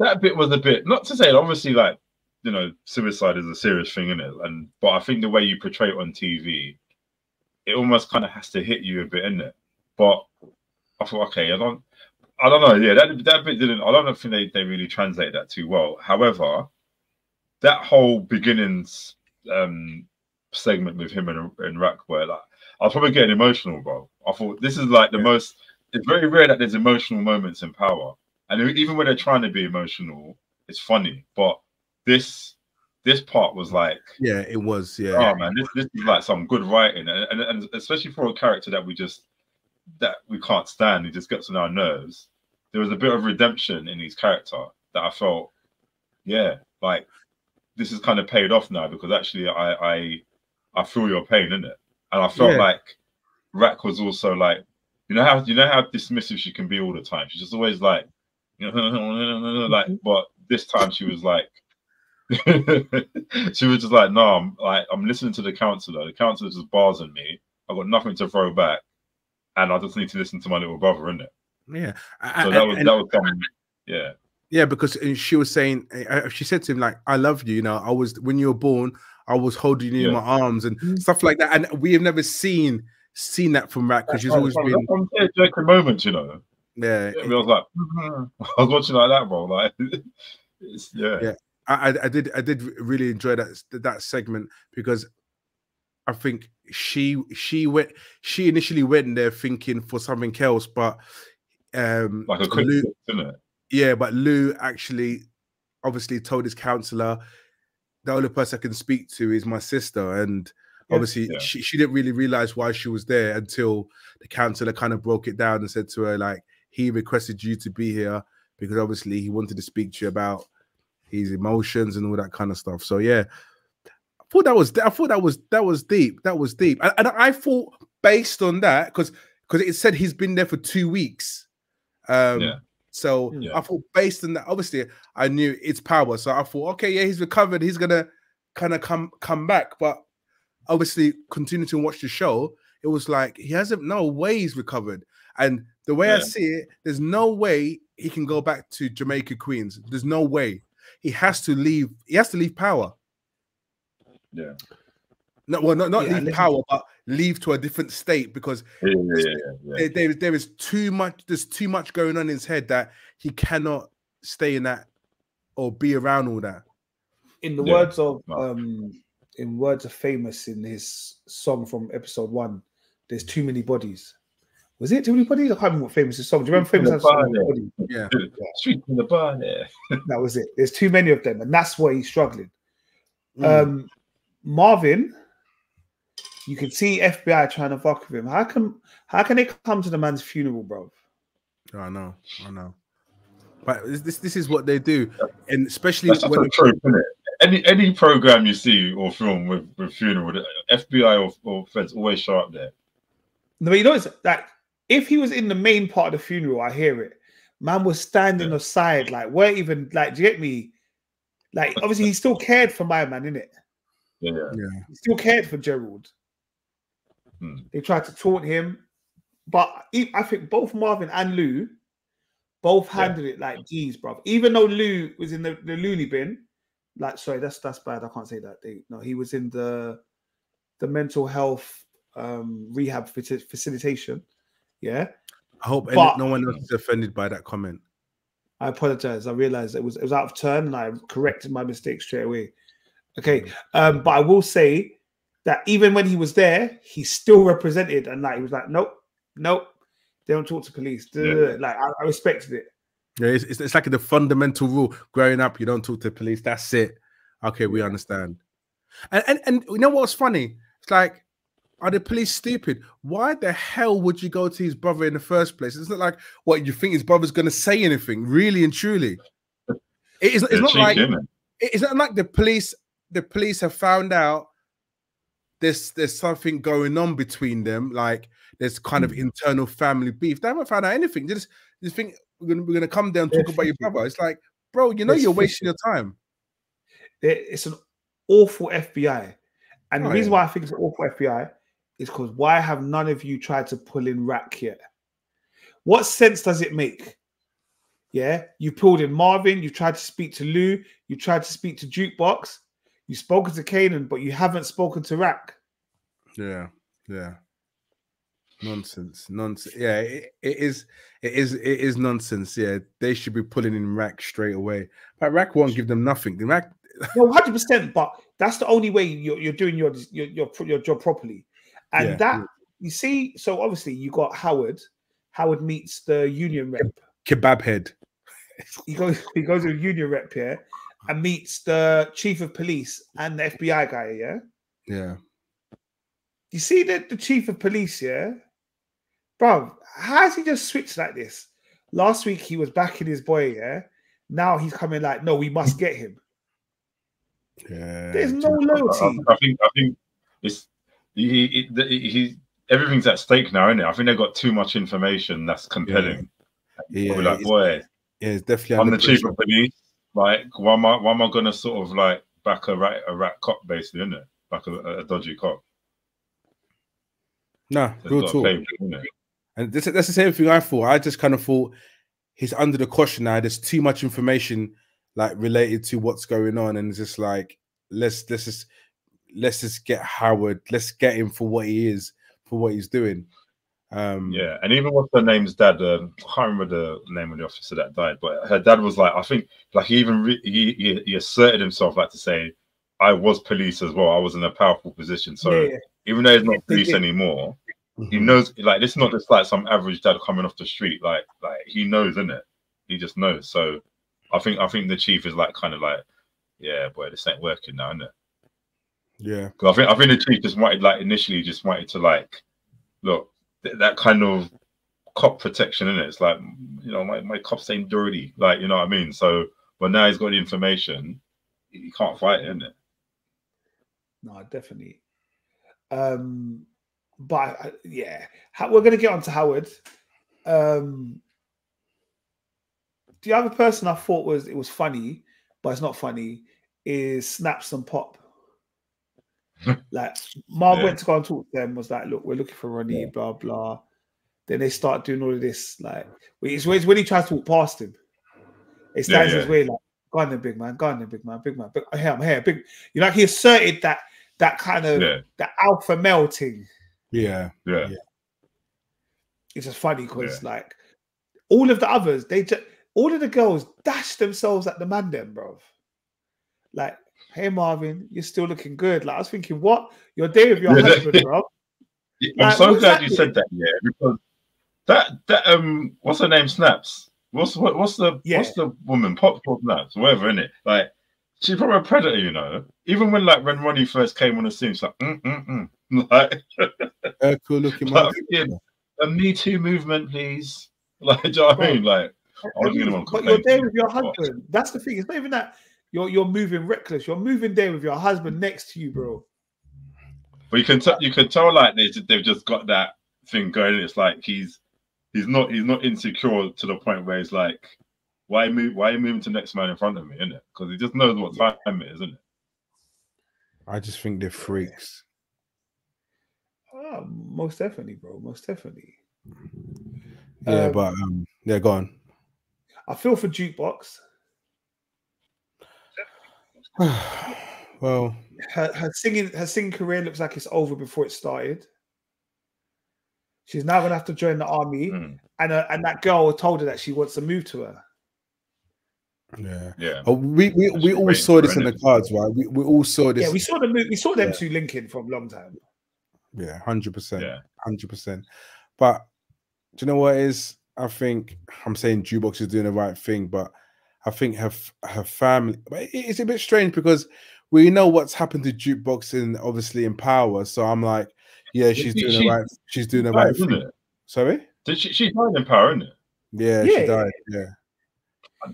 that bit was a bit. Not to say, obviously, like you know, suicide is a serious thing, in it? And but I think the way you portray it on TV, it almost kind of has to hit you a bit, in it. But I thought, okay, I don't, I don't know. Yeah, that that bit didn't. I don't think they they really translate that too well. However, that whole beginnings um segment with him and and Raq, where like I was probably getting emotional, bro. I thought this is like the Yeah. most it's very rare that there's emotional moments in power, and even when they're trying to be emotional, it's funny. But this this part was like, Yeah, it was. Yeah. oh man, this this is like some good writing, and, and, and especially for a character that we just that we can't stand, he just gets on our nerves. There was a bit of redemption in his character that I felt, yeah, like this is kind of paid off now because actually I I I feel your pain in it, and I felt Yeah. like Raq was also like, you know how you know how dismissive she can be all the time. She's just always like, like, Mm-hmm. but this time she was like. she was just like, no, I'm like I'm listening to the counselor. The counselor just bars on me. I've got nothing to throw back, and I just need to listen to my little brother, in it. Yeah. So that was and- that was coming. Yeah, Yeah, because she was saying, uh, she said to him, like, I love you. You know, I was, when you were born, I was holding you in my arms and Mhm. stuff like that. And we have never seen seen that from Raq because she's always From- been, from tearjerking moments, you know. yeah. I was like, I was watching like that, bro. Like, it's, yeah, Yeah. I, I- I did, I did really enjoy that that segment because I think she she went she initially went there thinking for something else, but um like a quick Lou- fix, isn't it? Yeah, but Lou actually obviously told his counselor the only person I can speak to is my sister. And Yeah. obviously Yeah. she, she didn't really realize why she was there until the counselor kind of broke it down and said to her, like, he requested you to be here because obviously he wanted to speak to you about his emotions and all that kind of stuff. So yeah. I thought that was I thought that was that was deep. That was deep. And, and I thought based on that, because because it said he's been there for two weeks. Um Yeah. so. Yeah. I thought based on that, obviously I knew it's power. So I thought, okay, yeah, he's recovered. He's gonna kind of come come back. But obviously, continue to watch the show. It was like he hasn't no way he's recovered. And the way I see it, there's no way he can go back to Jamaica Queens. There's no way. He has to leave. He has to leave power. Yeah, No, well, not, not Yeah, leave leave- power, but leave to a different state because yeah, yeah, yeah, yeah. there, there, there is too much there's too much going on in his head that he cannot stay in that or be around all that in the Yeah. words of um in words of famous in his song from episode one there's too many bodies was it too many bodies i can't remember what famous song do you remember famous many song with bodies. bodies? yeah Street in the bar there. that was it there's too many of them and that's why he's struggling Mm. Um, Marvin, you can see FBI trying to fuck with him. How can how can they come to the man's funeral, bro? Oh, I know, I know. But this this, this is what they do, and especially That's when a trope, isn't it? Any any program you see or film with, with funeral, the FBI or, or feds always show up there. No, but you know, it's like if he was in the main part of the funeral, I hear it. Man was standing aside, like we're even like, do you get me? Like, obviously, he still cared for my man, innit? Yeah, yeah, He still cared for Gerald. Hmm. They tried to taunt him, but I think both Marvin and Lou both Yeah. handled it like geez, bro. Even though Lou was in the, the loony bin, like sorry, that's that's bad. I can't say that. They, no, he was in the the mental health um rehab facilitation. Yeah, I hope But- no one else is offended by that comment. I apologize. I realized it was it was out of turn and I corrected my mistake straight away. Okay. Um, but I will say that even when he was there, he still represented and like he was like, Nope, nope, they don't talk to police. Yeah. duh, duh. Like I, I respected it. Yeah, it's, it's, it's like the fundamental rule. Growing up, you don't talk to police. That's it. Okay, we understand. And and, and you know what's funny? It's like, are the police stupid? Why the hell would you go to his brother in the first place? It's not like what you think his brother's going to say anything, really and truly. It is, it's They're not cheeky, like innit? it's not like the police. The police have found out there's there's something going on between them. Like there's kind of hmm. internal family beef. They haven't found out anything. They just just think we're gonna we're gonna come down and talk about your brother. It's like, bro, you know There's you're wasting your time. It's an awful FBI. And the Oh, reason yeah. why I think it's an awful FBI is because why have none of you tried to pull in Raq yet? What sense does it make? Yeah, you pulled in Marvin, you tried to speak to Lou, you tried to speak to Jukebox, you've spoken to Kanan, but you haven't spoken to Raq. Yeah, yeah. Nonsense, nonsense. Yeah, it, it is. It is. It is nonsense. Yeah, they should be pulling in Raq straight away. But Raq won't give them nothing. The Raq. No, hundred percent. But that's the only way you're, you're doing your, your your your job properly. And Yeah. that you see, so obviously you got Howard. Howard meets the union rep. Kebab head. He goes he goes to union rep here and meets the chief of police and the FBI guy. Yeah, Yeah. you see the the chief of police. Yeah, bro, how has he just switched like this? Last week he was backing his boy. Yeah, now he's coming like, no, we must get him. Yeah. There's no I, loyalty. I think I think it's he, he, he, he everything's at stake now, isn't it? I think they've got too much information that's compelling. Yeah, We're like, it's, boy, yeah, it's definitely. I'm under the chief pressure. of police. Like, why am I why am I gonna sort of like back a rat a rat cop basically, isn't it? Like a, a dodgy cop. Nah, They've real talk. play. And this, that's the same thing I thought. I just kind of thought he's under the caution now. There's too much information like related to what's going on, and it's just like let's let's just let's just get Howard. Let's get him for what he is, for what he's doing. Um, Yeah, and even what's her name's dad? Um, I can't remember the name of the officer that died, but her dad was like, I think, like he even re- he, he he asserted himself, like to say, I was police as well. I was in a powerful position. So Yeah, yeah. even though he's not police anymore, he mhm. knows. Like it's not just like some average dad coming off the street. Like like he knows, isn't it? He just knows. So I think I think the chief is like kind of like, yeah, boy, this ain't working now, isn't it? yeah, Because I think I think the chief just wanted like initially just wanted to like look that kind of cop protection in it. It's like you know my, my cops ain't dirty, like you know what I mean. So but now he's got the information, he can't fight in it? No, definitely. Um, but yeah, How, we're gonna get on to Howard. Um, the other person I thought was it was funny, but it's not funny. Is Snaps and Pop. like Marv Yeah. went to go and talk to them. Was like, look, we're looking for Ronnie, Yeah. blah blah. Then they start doing all of this. Like, it's when, it's when he tries to walk past him. It stands Yeah, his way like, go on then, big man, go on then, big man, big man. Big, here, I'm here, big. You know, like he asserted that that kind of Yeah, the alpha male thing. yeah, yeah, It's just funny because like all of the others, they just all of the girls dash themselves at the man, then, bro. Like, hey Marvin, you're still looking good. Like I was thinking, what? your day with your Yeah, that- husband, bro. I'm Like, so glad that you said that. Yeah, because that that um, what's her name? Snaps. What's what, what's the Yeah. what's the woman? Pop Pop Snaps, whatever in it. Like she's probably a predator, you know. Even when like when Ronnie first came on the scene, she's like, mm, mm, mm. like, Uh, cool looking like man. yeah, a Me Too movement, please. Like, do you know what I mean? Like, I was gonna want to but you're complain there to with your husband. That's the thing. It's not even that you're you're moving reckless. You're moving there with your husband next to you, bro. But you can tell you can tell like they they've just got that thing going. It's like he's he's not he's not insecure to the point where he's like, why move why are you moving to the next man in front of me, isn't it? Because he just knows what time it is, isn't it? I just think they're freaks. Oh, most definitely, bro. Most definitely. Yeah, Um, but um, yeah, go on. I feel for jukebox. well, Her, her singing her singing career looks like it's over before it started. She's now gonna have to join the army, Mm, and uh, and that girl told her that she wants to move to her. yeah. yeah. Oh, we we, we all saw this in the cards, right? We, we all saw this. Yeah, we saw the mo- we saw them Yeah. two linking from long time. Yeah, hundred percent, hundred percent. But do you know what it is? I think I'm saying Jukebox is doing the right thing, but I think her her family. It's a bit strange because we know what's happened to jukeboxing, obviously in Power. So I'm like, yeah, she's she- doing the right. She's doing the Right, right thing. it? Sorry. Did she she died in power, isn't it? Yeah, Yeah. she died. Yeah.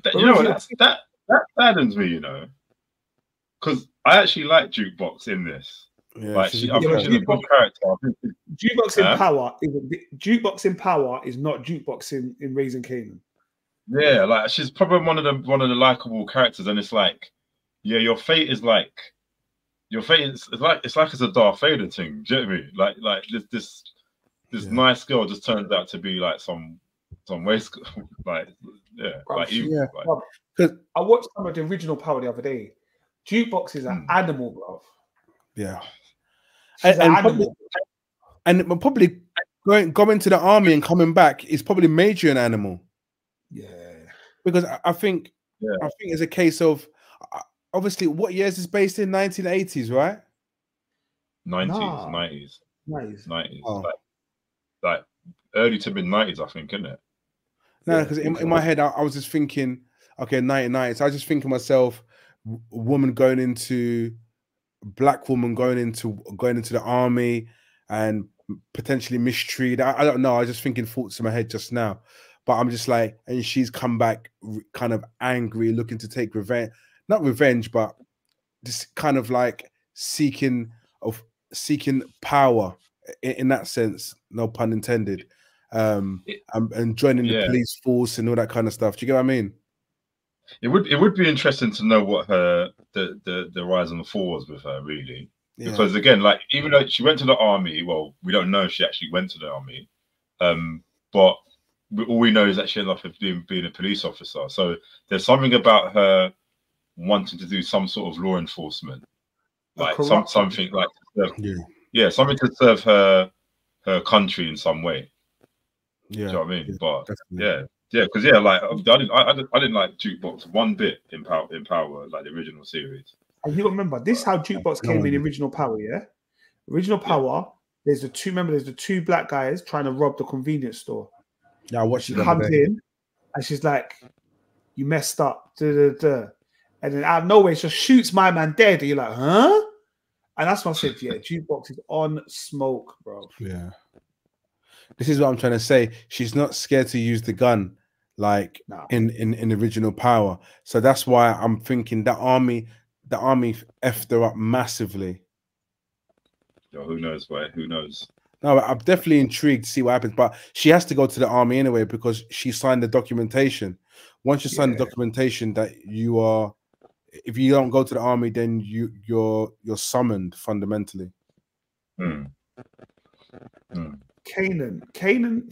That, you know what? Rosie, I That's, that that saddens me, you know, because I actually like jukebox in this. Yeah. like, she's she, a I think she's a character. good character. I think she- Jukebox in Huh? power is jukebox in power is not jukebox in, in Raising Kanan. Yeah, like she's probably one of the one of the likable characters, and it's like, yeah, your fate is like, your fate is it's like it's like it's a Darth Vader thing. Do you know what I mean? Like like this this this Yeah. nice girl just turns out to be like some some waste like yeah Bruv, like she- evil. yeah. like- Bruv, 'Cause- I watched some of the original power the other day. Jukebox is an Hmm. animal, bro. Yeah. She's And- an and animal. And probably going going to the army and coming back is probably made you an animal. Yeah. because I, I think Yeah. I think it's a case of uh, obviously what years is based in 1980s, right? 90s, Nah. 90s, Nice. 90s, Oh. like, like early to mid 90s, I think, isn't it? No, Yeah, because in, in my head I, I was just thinking, okay, 1990s. I just think of myself, w- a woman going into black woman going into going into the army and potentially mistreated. I, I don't know. I was just thinking thoughts in my head just now, but I'm just like, and she's come back kind of angry, looking to take revenge, not revenge, but just kind of like seeking of seeking power in, in that sense. No pun intended. Um, and, and joining the Yeah. police force and all that kind of stuff. Do you get what I mean? It would it would be interesting to know what her the the, the rise and the fall was with her, really. Yeah. Because again, like even though she went to the army, well, we don't know if she actually went to the army, um, but all we know is that she ended up being, being a police officer. So there's something about her wanting to do some sort of law enforcement, like some something like serve, yeah, yeah, something to serve her her country in some way. yeah, Do you know what I mean? yeah, But definitely. yeah, yeah, because yeah, like I didn't, I, I didn't, I didn't like Jukebox one bit in Power, in Power, like the original series. And you remember this is how jukebox came in No. original power, yeah? Original power, there's the two remember there's the two black guys trying to rob the convenience store. Yeah. I watched She it. comes in and she's like, You messed up. Duh, duh, duh. And then out of nowhere, she just shoots my man dead. And you're like, huh? And that's what I said, yeah, jukebox is on smoke, bro. Yeah. This is what I'm trying to say. She's not scared to use the gun like No. in in in original power. So that's why I'm thinking that army the army effed her up massively. Yo, who knows where? Who knows? No, I'm definitely intrigued to see what happens, but she has to go to the army anyway because she signed the documentation. Once you sign the documentation that you are if you don't go to the army, then you you're you're summoned fundamentally. Hmm. Hmm. Kanan, Kanan,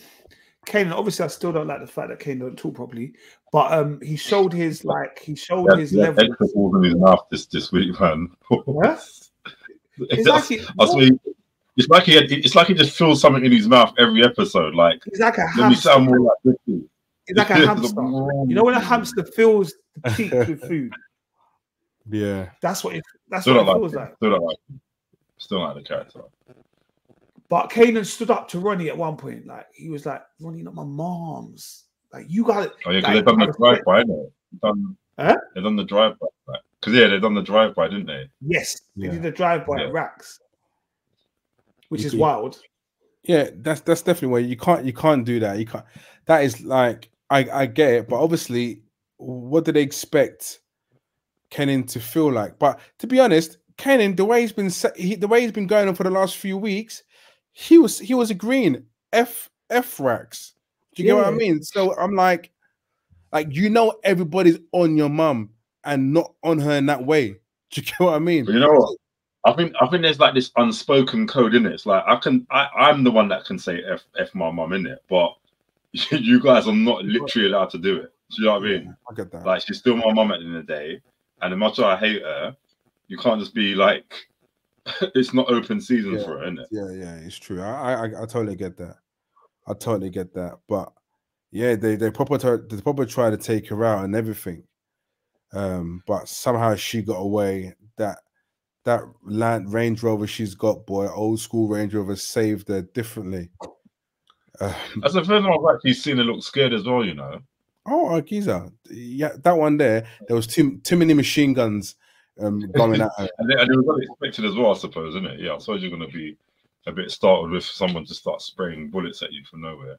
Kanan. Obviously, I still don't like the fact that Kanan don't talk properly, but um, he showed his like he showed Yeah, his yeah, level. extra balls in his mouth this this week, man. Yeah? It's like he, I swear, it's like he had, it's like he just feels something in his mouth every episode. Like he's like a let me hamster. sound more like this. He's like a hamster. You know when a hamster fills the cheeks with food? Yeah. That's what it. That's Still what it like feels it. like. Still don't like it. Still don't the character. But Kanan stood up to Ronnie at one point. Like he was like, "Ronnie, not my mom's. Like you got it." Oh yeah, because Like, they've done the respect- drive by, innit? Done, Huh? They've done the drive by. Because yeah, they've done the drive by, didn't they? Yes, they Yeah. did the drive by Yeah. at Raq's, which You is could- wild. Yeah, that's that's definitely where you can't you can't do that. You can't. That is like I I get it, but obviously, what do they expect Kanan to feel like? But to be honest, Kanan, the way he's been he, the way he's been going on for the last few weeks, he was he was agreeing f f racks. Do you get what I mean? So I'm like, like you know, everybody's on your mum and not on her in that way. Do you get what I mean? But you know what? I think I think there's like this unspoken code in it. It's like I can I, I'm the one that can say F F my mum in it, but you guys are not literally allowed to do it. Do you know what I mean? I get that. Like she's still my mum at the end of the day. And as much as I hate her, you can't just be like it's not open season Yeah. for her, innit? Yeah, yeah, it's true. I, I, I totally get that. I totally get that. But yeah, they they proper they proper try to take her out and everything. Um, but somehow she got away. That that land Range Rover she's got, boy, old school Range Rover saved her differently. Uh, That's the first time I've actually seen her look scared as well, you know. oh, Akiza, yeah, that one there. There was too too many machine guns um going at her. And, it- and it was unexpected as well, I suppose, isn't it? Yeah, I suppose you're gonna be a bit startled with someone to start spraying bullets at you from nowhere.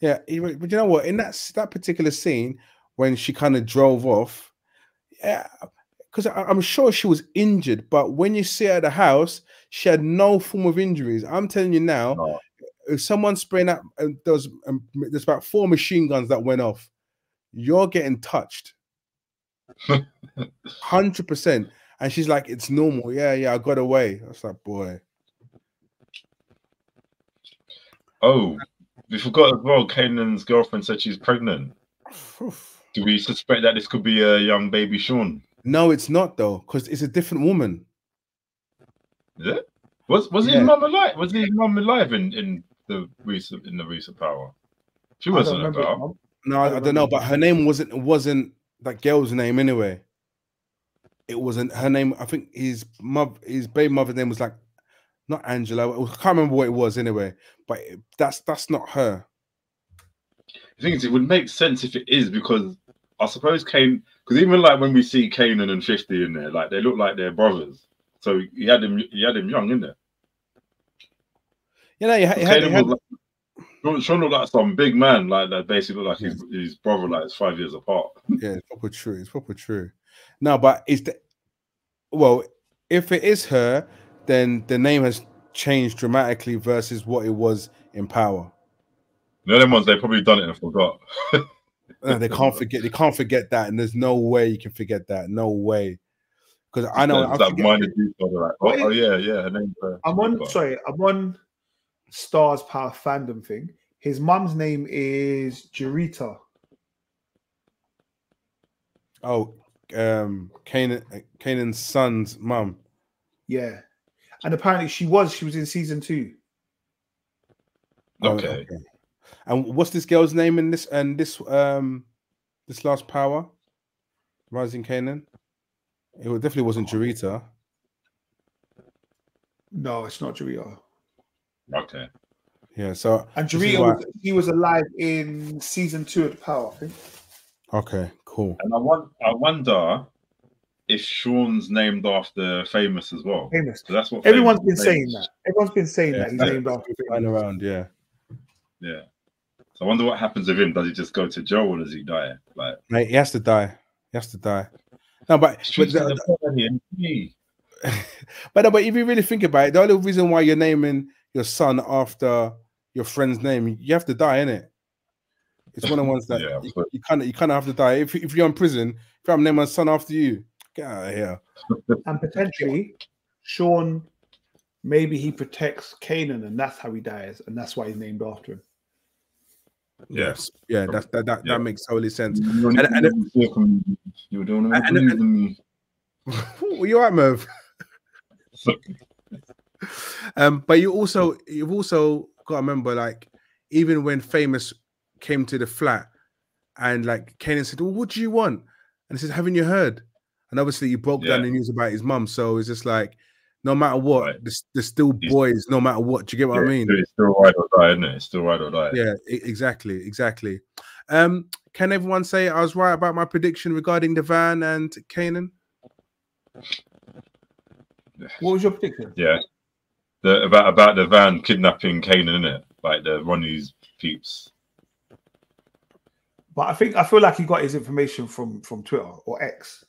Yeah, but you know what? In that that particular scene, when she kind of drove off, yeah, because I'm sure she was injured, but when you see her at the house, she had no form of injuries. I'm telling you now, No. if someone's spraying that, uh, there's um, there's about four machine guns that went off. You're getting touched, hundred percent. And she's like, "It's normal." Yeah, yeah, I got away. I was like, "Boy, Oh, we forgot as well. Kanan's girlfriend said she's pregnant. Do we suspect that this could be a young baby Sean? No, it's not though, because it's a different woman." Is it? Was was Yeah. his mum alive? Was his mum alive in, in the recent in the recent power? She wasn't remember. about. No, I, I I don't know, but her name wasn't wasn't that girl's name anyway. It wasn't her name. I think his mother, his baby mother's name was like not Angela. I can't remember what it was anyway. But it- that's that's not her. The thing is, it would make sense if it is because I suppose Kane, because even like when we see Kanan and Fifty in there, like they look like they're brothers. So he had him, he had him young, in there. You know, you had, you had, Kanan had- like, Sean- looked like some big man, like that basically looked like his, his brother, like is five years apart. yeah, it's proper true. It's proper true. No, but it's the well, if it is her, then the name has changed dramatically versus what it was in Power. The other ones they probably done it and forgot. Uh, they can't forget. They can't forget that, and there's no way you can forget that. No way, because I know. It's minded each other, like, oh, oh, yeah, yeah. Name's, uh, I'm on. forgot. Sorry, I'm on Stars Power fandom thing. His mum's name is Jurita. Oh, um, Kanan, Kanan's son's mum. Yeah, and apparently she was. She was in season two. Oh, Okay. And what's this girl's name in this and this um this last power? Raising Kanan. It definitely wasn't Jarita. No, it's not Jurita. Okay. Yeah. So And This is Jurita, why- he was alive in season two of the Power. I think. okay, cool. And I want, I wonder if Sean's named after famous as well. Famous. So that's what everyone's been saying that. Everyone's been saying Yeah. that he's named after. Flying Famous. around, yeah. Yeah. So I wonder what happens with him. Does he just go to jail or does he die? Like, Mate, he has to die. He has to die. No, but but, streets the- of the body and me. but no, but if you really think about it, the only reason why you're naming your son after your friend's name, you have to die, innit? It's one of the ones that Yeah, you, but- you kind of you kind of have to die. If if you're in prison, if I'm naming my son after you, get out of here. And potentially, Sean, maybe he protects Kanan, and that's how he dies, and that's why he's named after him. Yes. Yeah, that's that that, Yeah. that makes totally sense. You're And- and- You're doing and- and- than me. You're right, Merv. Um, but you also you've also got to remember, like, even when famous came to the flat and like Kanan said, Well, what do you want? And he said, Haven't you heard? And obviously you broke down the news about his mum. So it's just like no matter what, Right. there's, there's still He's- boys, no matter what. Do you get what I mean? It's still right or die, isn't it? It's still right or die. Yeah, exactly, exactly. Um, can everyone say I was right about my prediction regarding the van and Kanan? What was your prediction? Yeah. The about about the van kidnapping Kanan, in it? Like the Ronnie's peeps. But I think I feel like he got his information from from Twitter or X.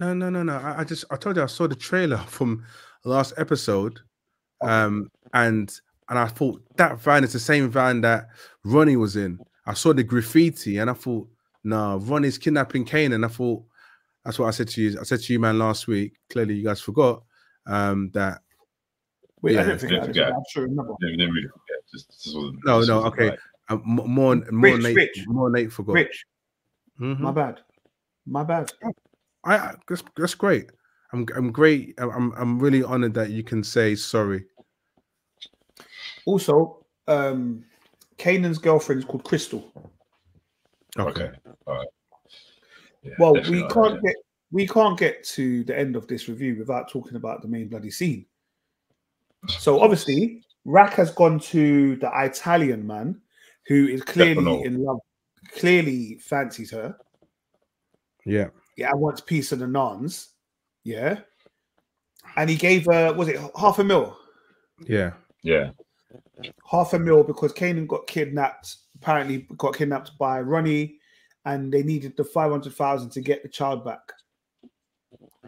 No, no, no, no. I, I just I told you I saw the trailer from last episode, um, and and I thought that van is the same van that Ronnie was in. I saw the graffiti and I thought, no, nah, Ronnie's kidnapping Kane. And I thought, that's what I said to you. I said to you, man, last week. Clearly, you guys forgot um, that. Wait, Yeah, I don't think didn't I, forget. I'm sure remember. Didn't, didn't really forget. Just, just wasn't, No, just no, okay. right. Uh, m- more, more Rich, Nate, Rich. more Nate forgot. Rich, Mhm. my bad. My bad. I, I that's, that's great. I'm I'm great. I'm- I'm I'm really honored that you can say sorry. Also, um Kanan's girlfriend is called Crystal. Okay. All right. Yeah, Well, we can't yeah. get we can't get to the end of this review without talking about the main bloody scene. So obviously, Raq has gone to the Italian man who is clearly Stefano. in love, clearly fancies her. Yeah. Yeah, and wants peace of the nuns. Yeah. And he gave her, was it half a mil? Yeah. Yeah. half a mil because Kanan got kidnapped. Apparently, got kidnapped by Ronnie, and they needed the five hundred thousand to get the child back.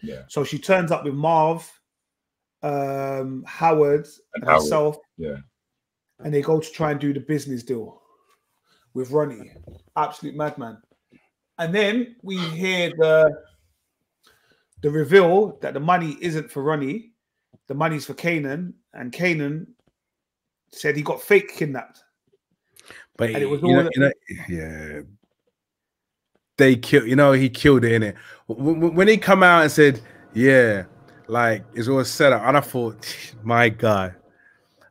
Yeah. So she turns up with Marv, um, Howard, And and Howard, herself, Yeah. and they go to try and do the business deal with Ronnie. Absolute madman. And then we hear the the reveal that the money isn't for Ronnie, the money's for Kanan, and Kanan said he got fake kidnapped. But And it was you know, all- you know, yeah. They killed, you know, he killed it in it. When, when he come out and said, "Yeah, like it's all set up," and I thought, my guy,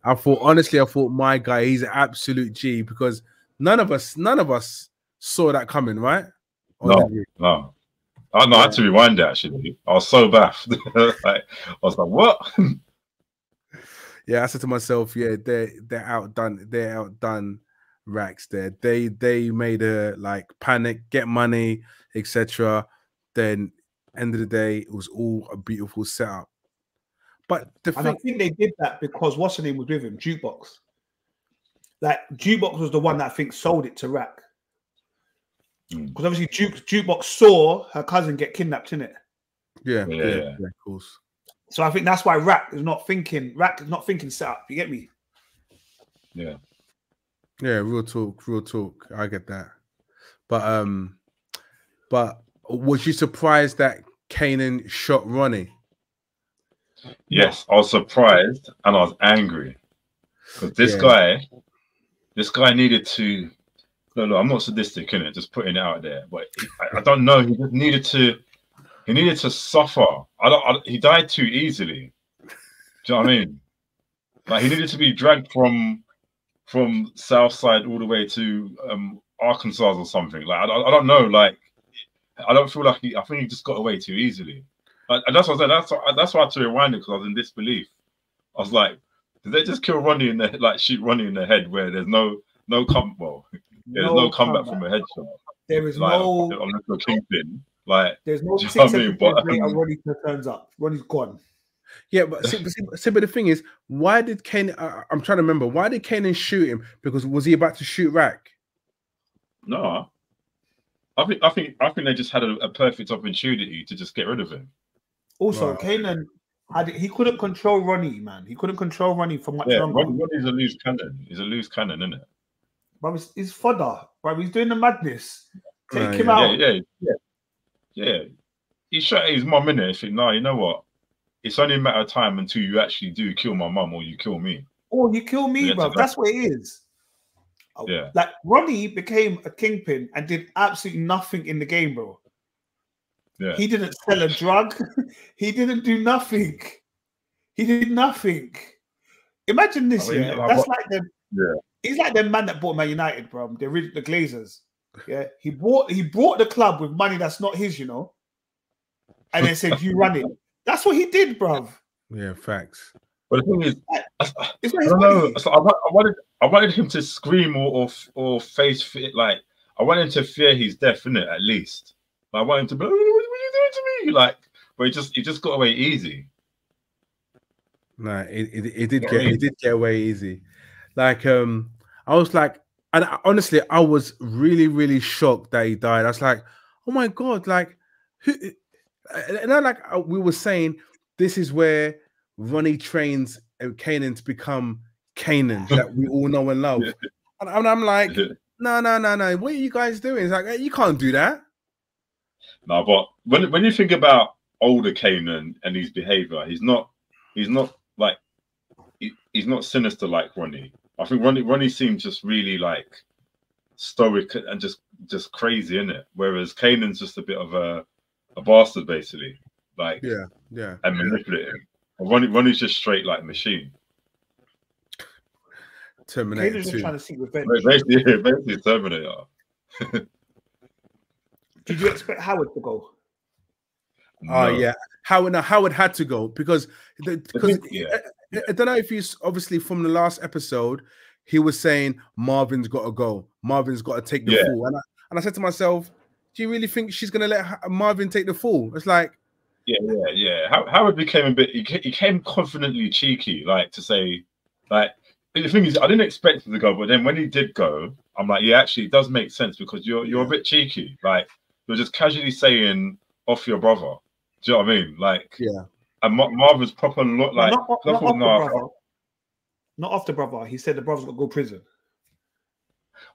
I thought honestly, I thought my guy, he's an absolute G because none of us, none of us saw that coming, right? No. No. I know. I had to um, rewind it actually. I was so baffed. like, I was like, "What?" Yeah, I said to myself, yeah, they're they're outdone, they're outdone racks there. They they made a like panic, get money, etc. Then end of the day, it was all a beautiful setup. But the And I think they did that because what's her name was with him, Jukebox. Like Jukebox was the one that I think sold it to Raq. Mm. Because obviously Juke, Jukebox saw her cousin get kidnapped in it. yeah, yeah, Yeah, yeah, yeah. of course. So I think that's why Raq is not thinking, Raq is not thinking setup. You get me? Yeah. Yeah, real talk, real talk. I get that. But um, but was you surprised that Kanan shot Ronnie? Yes, I was surprised and I was angry because this Yeah. guy, this guy needed to. I'm not sadistic in it. Just putting it out there, but I, I don't know. He just needed to. He needed to suffer. I don't. I, he died too easily. Do you know what I mean? Like he needed to be dragged from from South Side all the way to um Arkansas or something. Like I, don't- I don't know. Like I don't feel like he. I think he just got away too easily. Like, and that's what I said. That's why, that's why I had to rewind it because I was in disbelief. I was like, did they just kill Ronnie in the like shoot Ronnie in the head where there's no no come well, there's no, comeback from a headshot. There is Like no, unless you're kingpin. Like there's no six know what I mean? But, later. um, Ronnie turns up. Ronnie's gone. Yeah, but see, but, see, see, but the thing is, why did Kane? Uh, I'm trying to remember. Why did Kanan shoot him? Because was he about to shoot Raq? no. I think I think I think they just had a, a perfect opportunity to just get rid of him. Also, Right. Kanan had he couldn't control Ronnie, man. He couldn't control Ronnie for much Yeah, longer. Ronnie's a loose cannon. He's a loose cannon, isn't it? Bro, he's, he's fodder. Bro, he's doing the madness. Take Uh, him yeah. out. Yeah, yeah, yeah. He shot his mum in it. Think, no, you know what? It's only a matter of time until you actually do kill my mum or you kill me. Oh, you kill me, bro. That's what it is. Oh, Yeah. Like Ronnie became a kingpin and did absolutely nothing in the game, bro. Yeah. He didn't sell a drug. he didn't do nothing. He did nothing. Imagine this, I mean, yeah. That's what- like the Yeah. He's like the man that bought Man United, bro. The the Glazers. Yeah, he bought he bought the club with money that's not his, you know, and then said, "You run it." That's what he did, bro. Yeah, facts. But the thing is, I, uh, It's not I don't know. So I, I wanted, I wanted him to scream or or, or face fit. Like I wanted to fear his death, in it at least. Like, I want him to be, like, what are you doing to me? Like, but he just he just got away easy. No, it, it, it did Yeah, get I mean- it did get away easy. Like um, I was like, and I- honestly, I was really really shocked that he died. I was like, oh my god, like who? And I like uh, we were saying, this is where Ronnie trains uh, Kanan to become Kanan that we all know and love. And, and I'm like, no, no, no, no. What are you guys doing? It's like "Hey, you can't do that. No, but when when you think about older Kanan and his behavior, he's not he's not like he, he's not sinister like Ronnie. I think Ronnie Ronnie seems just really like stoic and just just crazy in it, whereas Kanan's just a bit of a a bastard basically, like Yeah, yeah. and manipulative. And Ronnie Ronnie's just straight like machine. Terminator Kanan's just trying to seek revenge. Basically, basically Terminator. Did you expect Howard to go? Oh No. yeah, Howard. No, Howard had to go because the, because yeah, I, don't know if you s- obviously from the last episode he was saying Marvin's got to go. Marvin's got to take the Yeah. fall, and I, and I said to myself, do you really think she's gonna let Marvin take the fall? It's like Yeah, yeah, yeah. Howard became a bit. He, he came confidently cheeky, like to say, like the thing is, I didn't expect him to go, but then when he did go, I'm like, yeah, actually, it does make sense because you're you're a bit cheeky. Like you're just casually saying off your brother. Do you know what I mean? Like, yeah, and Mar- Marvin's proper look like. not, not, I not thought, the nah, brother. Not off the brother. He said the brother's got to go to prison.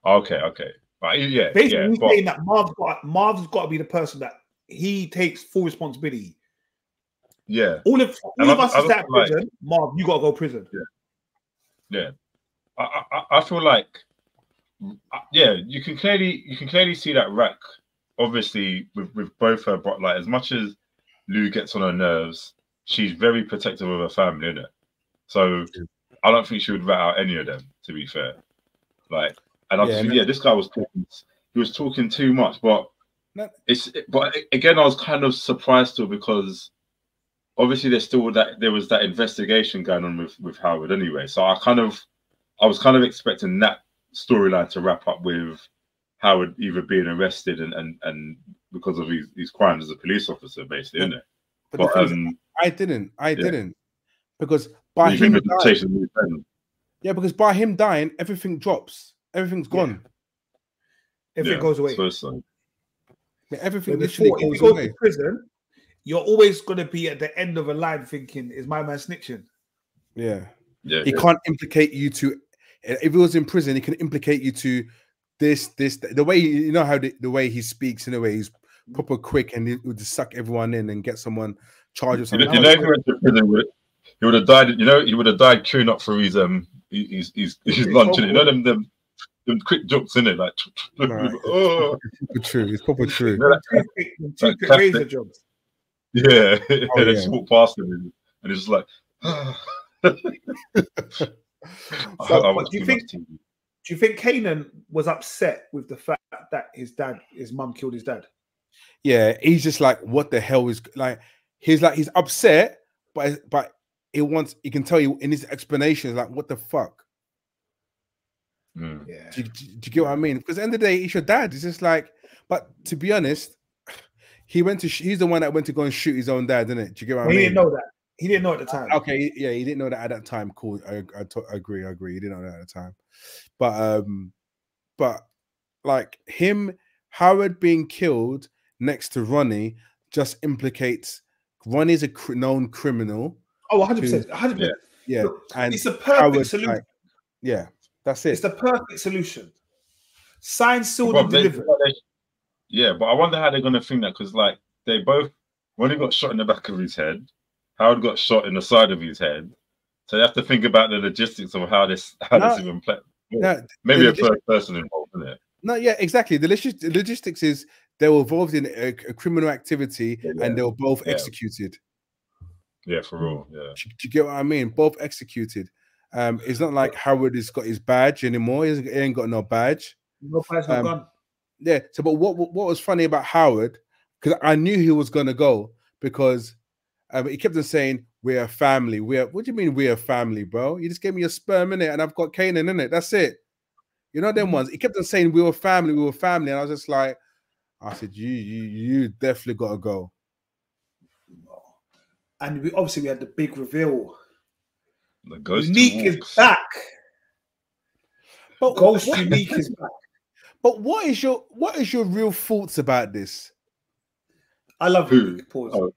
okay, okay, right, yeah, Basically, yeah, he's but saying that Marv's got Marv's got to be the person that he takes full responsibility. yeah, All of all And of I- us I is that feel like- prison. Marv, you got to go prison. yeah. Yeah. I, I, I feel like, uh, yeah, you can clearly you can clearly see that Raq, obviously with with both her, but like as much as Lou gets on her nerves, she's very protective of her family, innit? So I don't think she would rat out any of them. To be fair, like, and I Yeah, just, no. yeah, this guy was talking, he was talking too much, but No. it's but again, I was kind of surprised still because obviously there's still that there was that investigation going on with with Howard anyway. So I kind of I was kind of expecting that storyline to wrap up with Howard either being arrested and and, and because of his, his crimes as a police officer, basically, isn't it? but, But um, I didn't, I yeah. didn't because by you him dying, of chasing his friend. yeah, because by him dying, everything drops, Everything's gone, If Yeah, it goes away. I so. Yeah, everything But literally before, if you go away. to prison, you're always going to be at the end of a line thinking, "Is my man snitching?" Yeah. Yeah, he yeah. can't implicate you to eh, if he was in prison he can implicate you to this this the way you know how the, the way he speaks in a way he's proper quick and he would just suck everyone in and get someone charged with You know, you know, if he went to prison, he would- he would have died. You know, he would have died queuing up for his um his his, his lunch. You know them them them quick jokes in it, like Right. oh proper true it's proper true you know, that- Two quick, Like razor jobs. yeah. Oh, and they yeah. just walk past him and, and it's just like. So, I but do you think- much Do you think Kanan was upset with the fact that his dad, his mum, killed his dad? yeah he's just like what the hell is like he's like he's upset but but he wants he can tell you in his explanations like what the fuck Mm. Yeah. do you, do you get what I mean? Because at the end of the day, he's your dad. It's just like, but to be honest, he went to sh- he's the one that went to go and shoot his own dad, didn't it? Do you get what Well, I mean? he didn't know that. He didn't know at the time. Okay, yeah, he didn't know that at that time. Cool, I I, I agree, I agree. He didn't know that at the time, but um, but like him, Howard being killed next to Ronnie just implicates Ronnie's a cr- known criminal. Oh, 100 percent, 100 percent. Yeah, Look, and It's a perfect Howard, solution. like, yeah, that's it. It's the perfect solution. Signed, sealed, and they- delivered. yeah, but I wonder how they're gonna think that because like they both when he got shot in the back of his head, Howard got shot in the side of his head. So they have to think about the logistics of how this how No. this even play. No, Maybe a third person involved in it. No, yeah, exactly. The logis- the logistics is they were involved in a, a criminal activity Yeah. and they were both Yeah. executed. Yeah, for real. Yeah. Do, do you get what I mean? Both executed. Um, it's not like Howard has got his badge anymore. He, he ain't got no badge. No no Um, gun. Yeah. So, but what what what was funny about Howard? Because I knew he was gonna go because um, he kept on saying we're a family. We're what do you mean we're a family, bro? You just gave me a sperm in it, and I've got Kanan in it. That's it. You know them ones. He kept on saying we were family, we were family, and I was just like, I said, you you you definitely gotta go. and we obviously we had the big reveal. The ghost Unique is back. But Ghost what, Unique is back. but what is your what is your real thoughts about this? I love Who? Unique. Pause. Oh.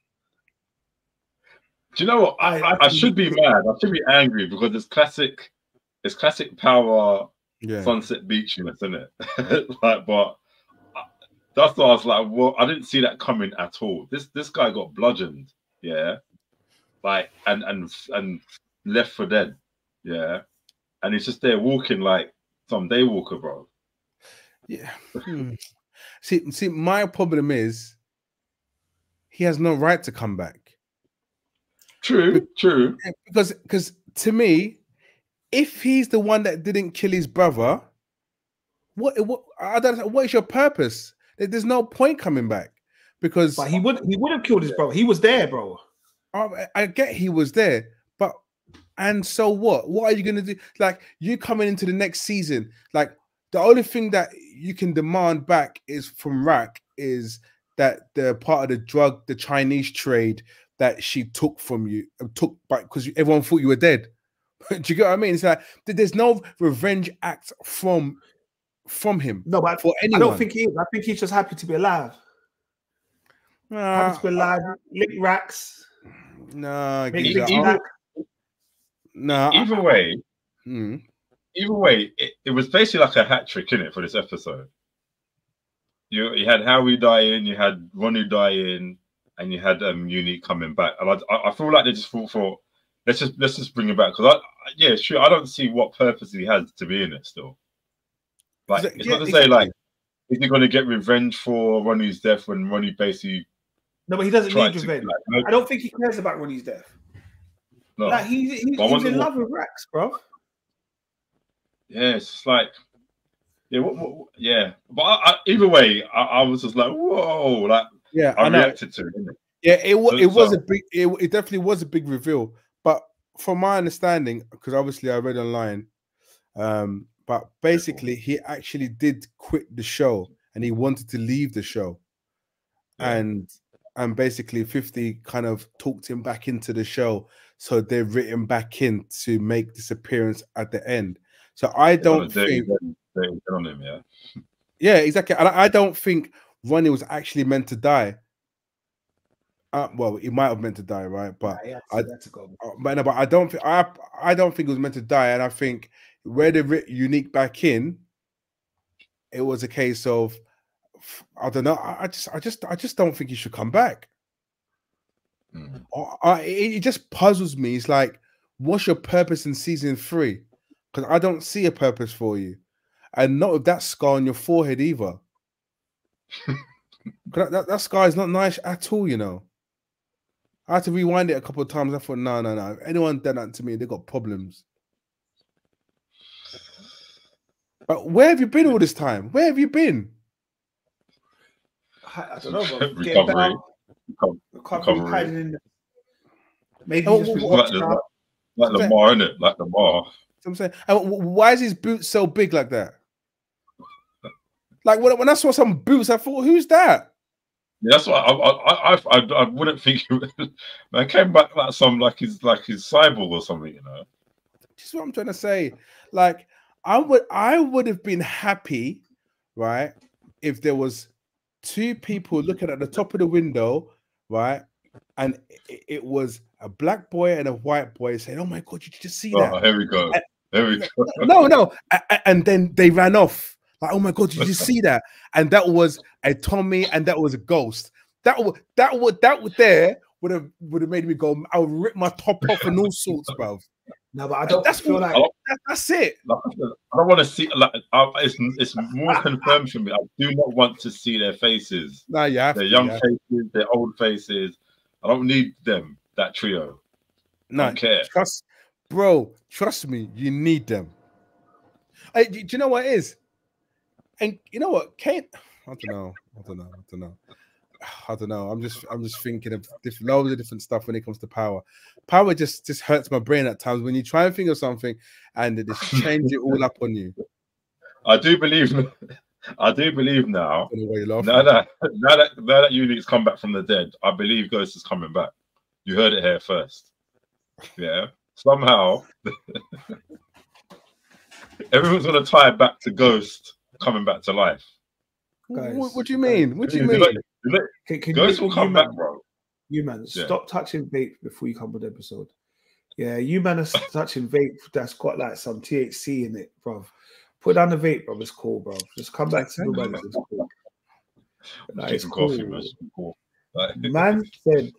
Do you know what? I, I- I, I should be mad. I should be angry because it's classic. It's classic power Yeah. Sunset Beachiness, isn't it? like, but I- that's what I was like. Well, I didn't see that coming at all. This this guy got bludgeoned, yeah, like and and and left for dead, yeah, and he's just there walking like some day walker, bro. Yeah. Hmm. See, see, my problem is he has no right to come back True, true. because because to me, if he's the one that didn't kill his brother, what what I don't what is your purpose? There- There's no point coming back because But he would he would have killed his brother. He was there, bro. I, I get he was there, but and so what? What are you gonna do? Like you coming into the next season, like the only thing that you can demand back is from Raq is that the part of the drug, the Chinese trade that she took from you, uh, took back because everyone thought you were dead. do you get what I mean? It's like there's no revenge act from from him No, but for anyone. I don't think he is. I think he's just happy to be alive. Happy to be Nah, alive. Lick racks. nah, Make Giza, Lick even- I- back. nah. Either way, mm. either way, it, it was basically like a hat trick in it for this episode. You you had Howie dying, you had Ronnie dying, and you had um Uni coming back. And I I, I feel like they just thought for let's just let's just bring him back because I I- yeah sure I don't see what purpose he has to be in it still. Like it's yeah, not to say like is he going to get revenge for Ronnie's death when Ronnie basically No, but he doesn't need to revenge. like, I don't think he cares about Ronnie's death. no. Like he's, he's, he's in love with Rex, bro. Yeah, it's just like, yeah, what, what, yeah. But I, I, either way, I, I was just like, whoa, like Yeah, I, reacted to it. Yeah, it. So- It was so- a big. It, it definitely was a big reveal. But from my understanding, because obviously I read online, um, but basically he actually did quit the show and he wanted to leave the show, Yeah. and and basically Fifty kind of talked him back into the show, so they've written back in to make this appearance at the end. So I They wanna don't dirty- think. dirty- dirty on him, yeah. Yeah, exactly. And I I don't think Ronnie was actually meant to die. Uh, well, he might have meant to die, right? But Yeah, I- I had to go. uh, but no, but I don't think I I don't think it was meant to die, and I think where they writ unique back in, it was a case of I don't know. I, just I just I just don't think he should come back. Mm. I, it, it just puzzles me. It's like, what's your purpose in season three? Because I don't see a purpose for you, and not with that scar on your forehead either. that, that, that scar is not nice at all, you know. I had to rewind it a couple of times. I thought, no, no, no. If anyone done that to me, they got problems. But where have you been all this time? Where have you been? I, I don't know, bro. Getting Recovery. down, Recovery. recovery, Recovery. hiding in the... Maybe Oh, he's just been Like, the, out. like, like Lamar, innit? Like Lamar. I'm saying, and wh- wh- why is his boot so big like that? Like when, when I saw some boots, I thought, who's that? Yeah, that's what I I, I I I I wouldn't think he would. Man came back like some like his like his cyborg or something, you know. This is what I'm trying to say. Like, I would I would have been happy, right, if there was two people looking at the top of the window, right, and it, it was a black boy and a white boy saying, "Oh my god, did you just see oh, that?" Oh, here we go. Here we go. no, no, and then they ran off. Like, oh my god, did you just see that? And that was a Tommy, and that was a ghost. That would that would that would there would have would have made me go. I would rip my top off and all sorts, bro. No, but I don't That's feel what- like I That, that's it. Like, I don't want to see like I, it's it's more confirmed for me. I do not want to see their faces, Nah, yeah, have their young you have- faces, their old faces. I don't need them. That trio. No, don't care. trust, bro. Trust me, you need them. Hey, do, do you know what it is? And you know what, Kane? I don't know. I don't know. I don't know. I don't know. I'm just, I'm just thinking of different, loads of different stuff when it comes to power. Power just, just hurts my brain at times when you try and think of something and it just change it all up on you. I do believe. I do believe now. I don't know why you're laughing. Now that now that now that Unique's come back from the dead, I believe Ghost is coming back. You heard it here first. Yeah. Somehow, everyone's gonna tie back to Ghost coming back to life. Guys, what, what do you mean? What do you mean? like- Can, can Ghost you, will come you back, man, bro. you man, Yeah. stop touching vape before you come with the episode. Yeah, you man are touching vape that's got like some THC in it, bro. Put down the vape, bro. It's cool, bro. Just come back to the man. It's cool. Like, it's cool. coffee, man. It's cool. Like, Man said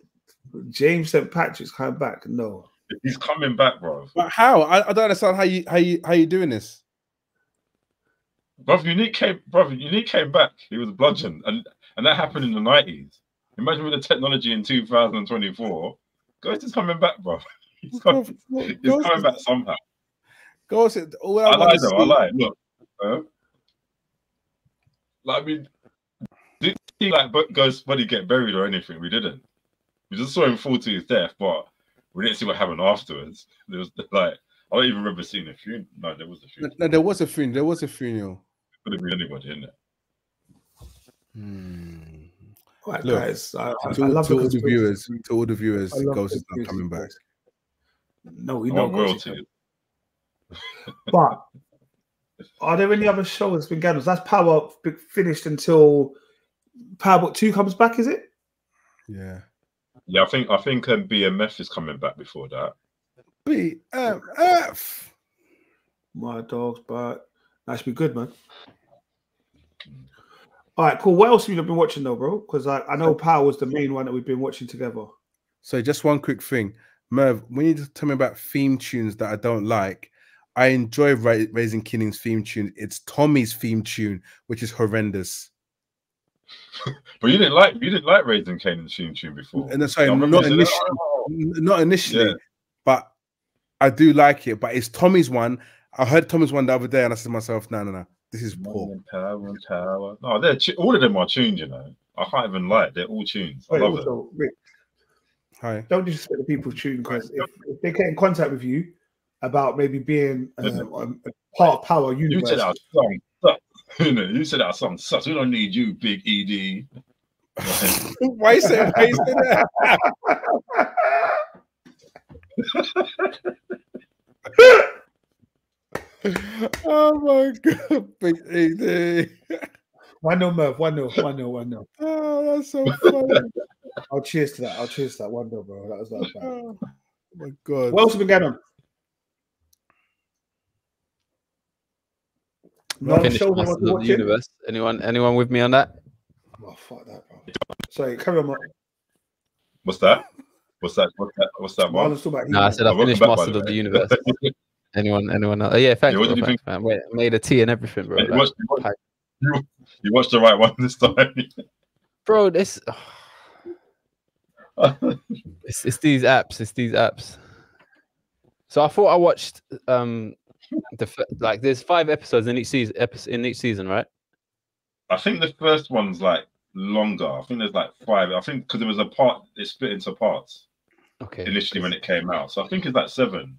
James St. Patrick's coming back. No. he's coming back, bro. But how? I, I don't understand how you how you how you doing this. Brother, Unique came, brother, Unique came back. He was bludgeoned, and and that happened in the nineties. Imagine with the technology in 2024, Ghost is coming back, bro. He's coming, he's coming back somehow. Ghost, all I, I want lie to though. I see- lie. Look, uh, like I mean, did he like but Ghost body get buried or anything? We didn't. We just saw him fall to his death, but we didn't see what happened afterwards. There was like I don't even remember seeing a funeral. No, there was a funeral. no, there was a funeral. There was a funeral. Could have been anybody, didn't it? Hmm. All right, Look, guys. I, I, To, I love to all the viewers, to all the viewers, I love Ghost is not coming back. No, we I know. want Ghost is royalty. But are there any other shows that's been going? That's Power b- finished until Power Book Two comes back. Is it? Yeah. Yeah, I think I think um, BMF is coming back before that. BMF. My dogs, but that should be good, man. All right, cool. What else have you been watching though, bro? Because I, I know Power was the main one that we've been watching together. So just one quick thing, Merv. When you tell me about theme tunes that I don't like, I enjoy Ra- Raising King's theme tune. It's Tommy's theme tune, which is horrendous. But you didn't like you didn't like Raising Kanan's theme tune before. And that's sorry, I not you said, initially, "Oh." not initially, Yeah. but I do like it. But it's Tommy's one. I heard Thomas one the other day, and I said to myself, "No, no, no, this is poor." Morning Power Power. No, they're tu- all of them are tuned. You know, I can't even lie. They're all tunes. I Wait, love it. Rick, Hi. don't disrespect the people tuning because if, if they get in contact with you about maybe being um, part of Power You said our song sucks. You know, you said our song sucks. We don't need you, Big E ED. why you say? Why you say that? oh my god, big AD. one no Merv, one no, one no, one no. Oh, that's so funny. I'll cheers to that. I'll cheers to that one no, bro. That was that was bad. oh my god. What else have been going on? No Finished shows Masters of the. Universe. Anyone? Anyone with me on that? Oh fuck that, bro. Sorry, carry on. Mark. What's that? What's that? What's that? What's that Well, one? let's talk about No, I He-Man. said I Oh, welcome finished back, by Masters the of the way. Universe. Anyone? Anyone? Else? Oh, yeah, thanks. Yeah, what did you thanks, man. Wait, I made a tea and everything, bro. you, like- watched, you, watched, you, you watched the right one this time. bro, this. It's, it's these apps. It's these apps. So I thought I watched um the like there's five episodes in each season episode in each season, right? I think the first one's like longer. I think there's like five. I think because there was a part it split into parts Okay. initially when it came out. So I think it's like seven.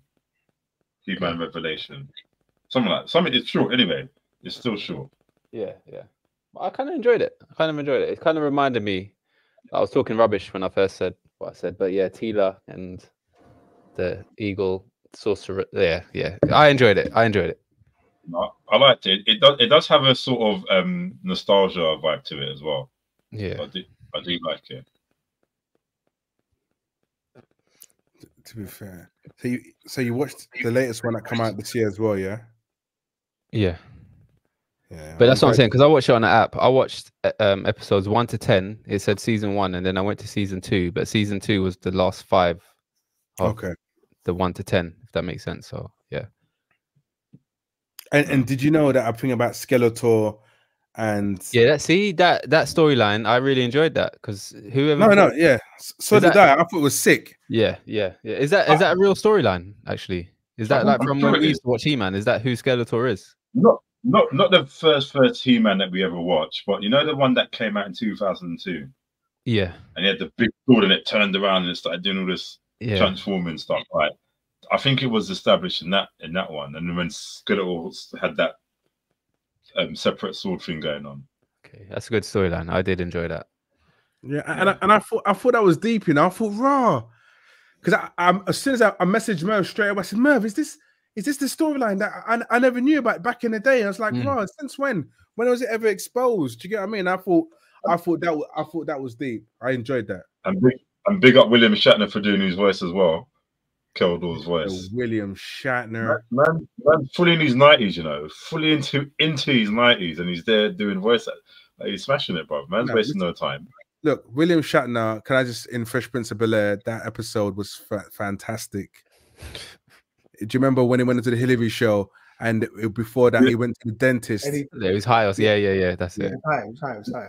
He-Man Revelation, something like something. It's short anyway. It's still short. Yeah, yeah. I kind of enjoyed it. I kind of enjoyed it. It kind of reminded me. I was talking rubbish when I first said what I said, but yeah, Teela and the Eagle Sorcerer. Yeah, yeah. I enjoyed it. I enjoyed it. No, I liked it. It does. It does have a sort of um nostalgia vibe to it as well. Yeah. I do. I do like it. To be fair, so you so you watched the latest one that come out this year as well, yeah? Yeah. Yeah. But that's what I'm saying because I watched it on the app. I watched uh, um, episodes one to ten. It said season one, and then I went to season two. But season two was the last five of Okay. the one to ten, if that makes sense. So yeah, And and did you know that I'm thinking about Skeletor and yeah. That see that that storyline, I really enjoyed that because whoever. no no yeah so Is did that- I. I thought it was sick. Yeah, yeah, yeah. Is that is ah. that a real storyline? Actually, is that like I'm from sure when we used to watch He-Man? Is that who Skeletor is? Not not not the first first He-Man that we ever watched, but you know the one that came out in 2002, Yeah, and he had the big sword and it turned around and it started doing all this yeah, transforming stuff. Right. I think it was established in that in that one, and then when Skeletor had that um, separate sword thing going on. Okay, that's a good storyline. I did enjoy that. Yeah, and I, and I thought I thought that was deep. You know, I thought raw. because I, I'm as soon as I, I messaged Merv straight away, I said, Merv, is this is this the storyline that I, I never knew about back in the day? I was like, Mm. bro, since when? When was it ever exposed? Do you get what I mean? I thought I thought that I thought that was deep. I enjoyed that. And big, and big up William Shatner for doing his voice as well. Keldor's voice. William Shatner. Man, man, fully in his nineties, you know, fully into into his nineties, and he's there doing voice. Like, he's smashing it, bro. Man's No, wasting no time. Look, William Shatner. Can I just in Fresh Prince of Bel Air? That episode was fa- fantastic. Do you remember when he went into the Hillary show and before that Yeah. he went to the dentist? And he, Yeah, it was high. Yeah, yeah, yeah. That's it. it was high, it was high, it was high.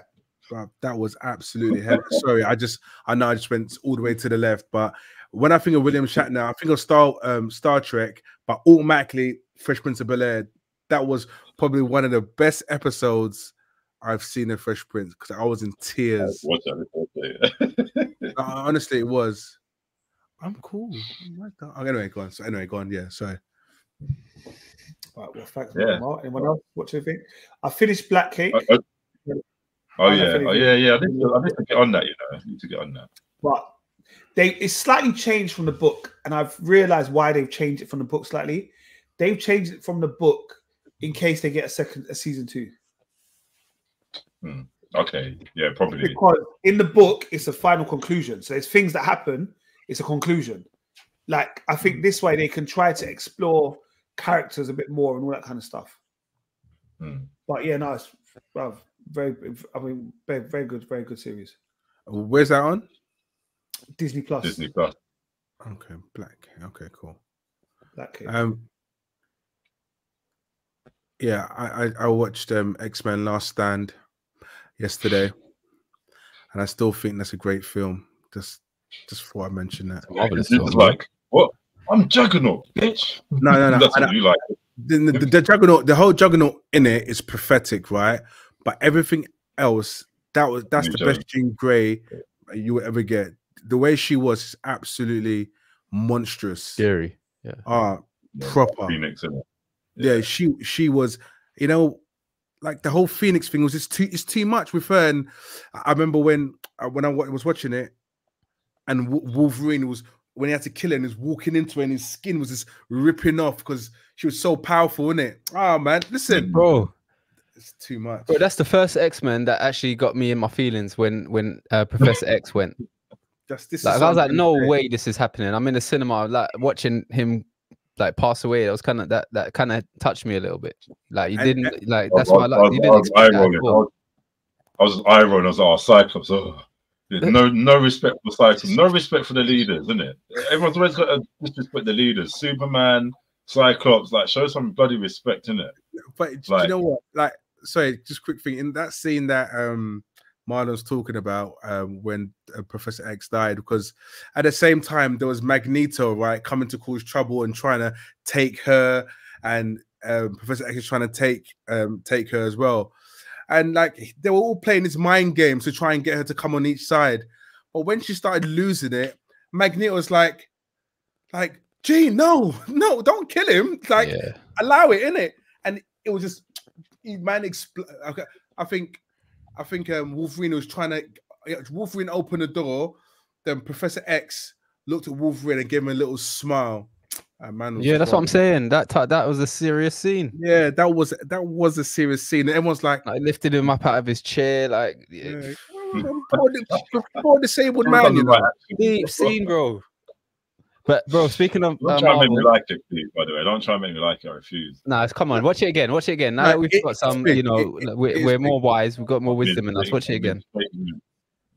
Bruv, that was absolutely hell. Sorry, I just I know I just went all the way to the left, but when I think of William Shatner, I think of Star um Star Trek, but automatically Fresh Prince of Bel Air. That was probably one of the best episodes I've seen in Fresh Prince because I was in tears. Watch. Uh, honestly, it was. I'm cool. I'm like that. Oh, anyway, go on. So anyway, go on. Yeah, sorry. Right, well, thanks. Yeah. Mark. Anyone else? What do you think? I finished Black Cake, Oh, oh I yeah, oh yeah, yeah. I need, to, I need to get on that. You know, I need to get on that. but they it's slightly changed from the book, and I've realized why they've changed it from the book slightly. They've changed it from the book in case they get a second a season two. Okay, yeah, probably. Because in the book, it's a final conclusion. So there's things that happen, it's a conclusion. Like I think this way they can try to explore characters a bit more and all that kind of stuff. Hmm. But yeah, no, it's bruv, very I mean very, very good, very good series. Where's that on? Disney Plus. Disney Plus. Okay, Black. Okay, cool. Black Cake. Um, yeah, I I, I watched um X Men Last Stand yesterday, and I still think that's a great film. Just just before I mention that. It's just like what? I'm Juggernaut, bitch. No, no, no. That's I- what you like. the, the, the juggernaut, the whole juggernaut in it is prophetic, right? But everything else, that was that's New the best Jean Grey you will ever get. The way she was absolutely monstrous. Scary. Ah, Yeah, proper. Phoenix, innit? yeah, she she was, you know, like the whole Phoenix thing was just too it's too much with her. And I I remember when uh, when I was watching it, and Wolverine was when he had to kill her and he was walking into her and his skin was just ripping off because she was so powerful, in it. Oh man, listen, Bro, it's too much. bro, that's the first X Men that actually got me in my feelings when when uh, Professor X went. That's this. is Like I was like, no that- way this is happening. I'm in the cinema, like watching him like pass away. That was kind of that that kind of touched me a little bit. Like you And- didn't like that's was- why I I like you I didn't was expect that eye-rolling. at I was- I was eye rolling. I was like, oh, Cyclops. Oh. No no respect for Cyclops. No respect for the leaders, isn't it? Everyone's always got to disrespect the leaders. Superman, Cyclops. Like, show some bloody respect, in it. But do you know what? Like, sorry, just quick thing in that scene that um Marlon's talking about um when uh, Professor X died, because at the same time there was Magneto right coming to cause trouble and trying to take her, and um, Professor X is trying to take um take her as well, and like they were all playing this mind game to try and get her to come on each side, but when she started losing it, Magneto was like, like. Gee, no, no, don't kill him. Like, yeah. allow it in it and it was just man expl- okay, i think i think um wolverine was trying to wolverine opened the door then professor x looked at wolverine and gave him a little smile. And man Yeah, that's what I'm saying. That ti- that was a serious scene. yeah that was that was a serious scene. And everyone's like Like lifted him up out of his chair, like yeah, yeah, poor, poor disabled man you know deep scene, bro. But bro, speaking of Don't uh, try and make me like it, please. By the way, don't try and make me like it. I refuse. nah, come on, watch it again. Watch it again. Now Nah, that we've it- got some, big, you know, it- it- we're, we're more wise. We've got more wisdom in us. Watch it again.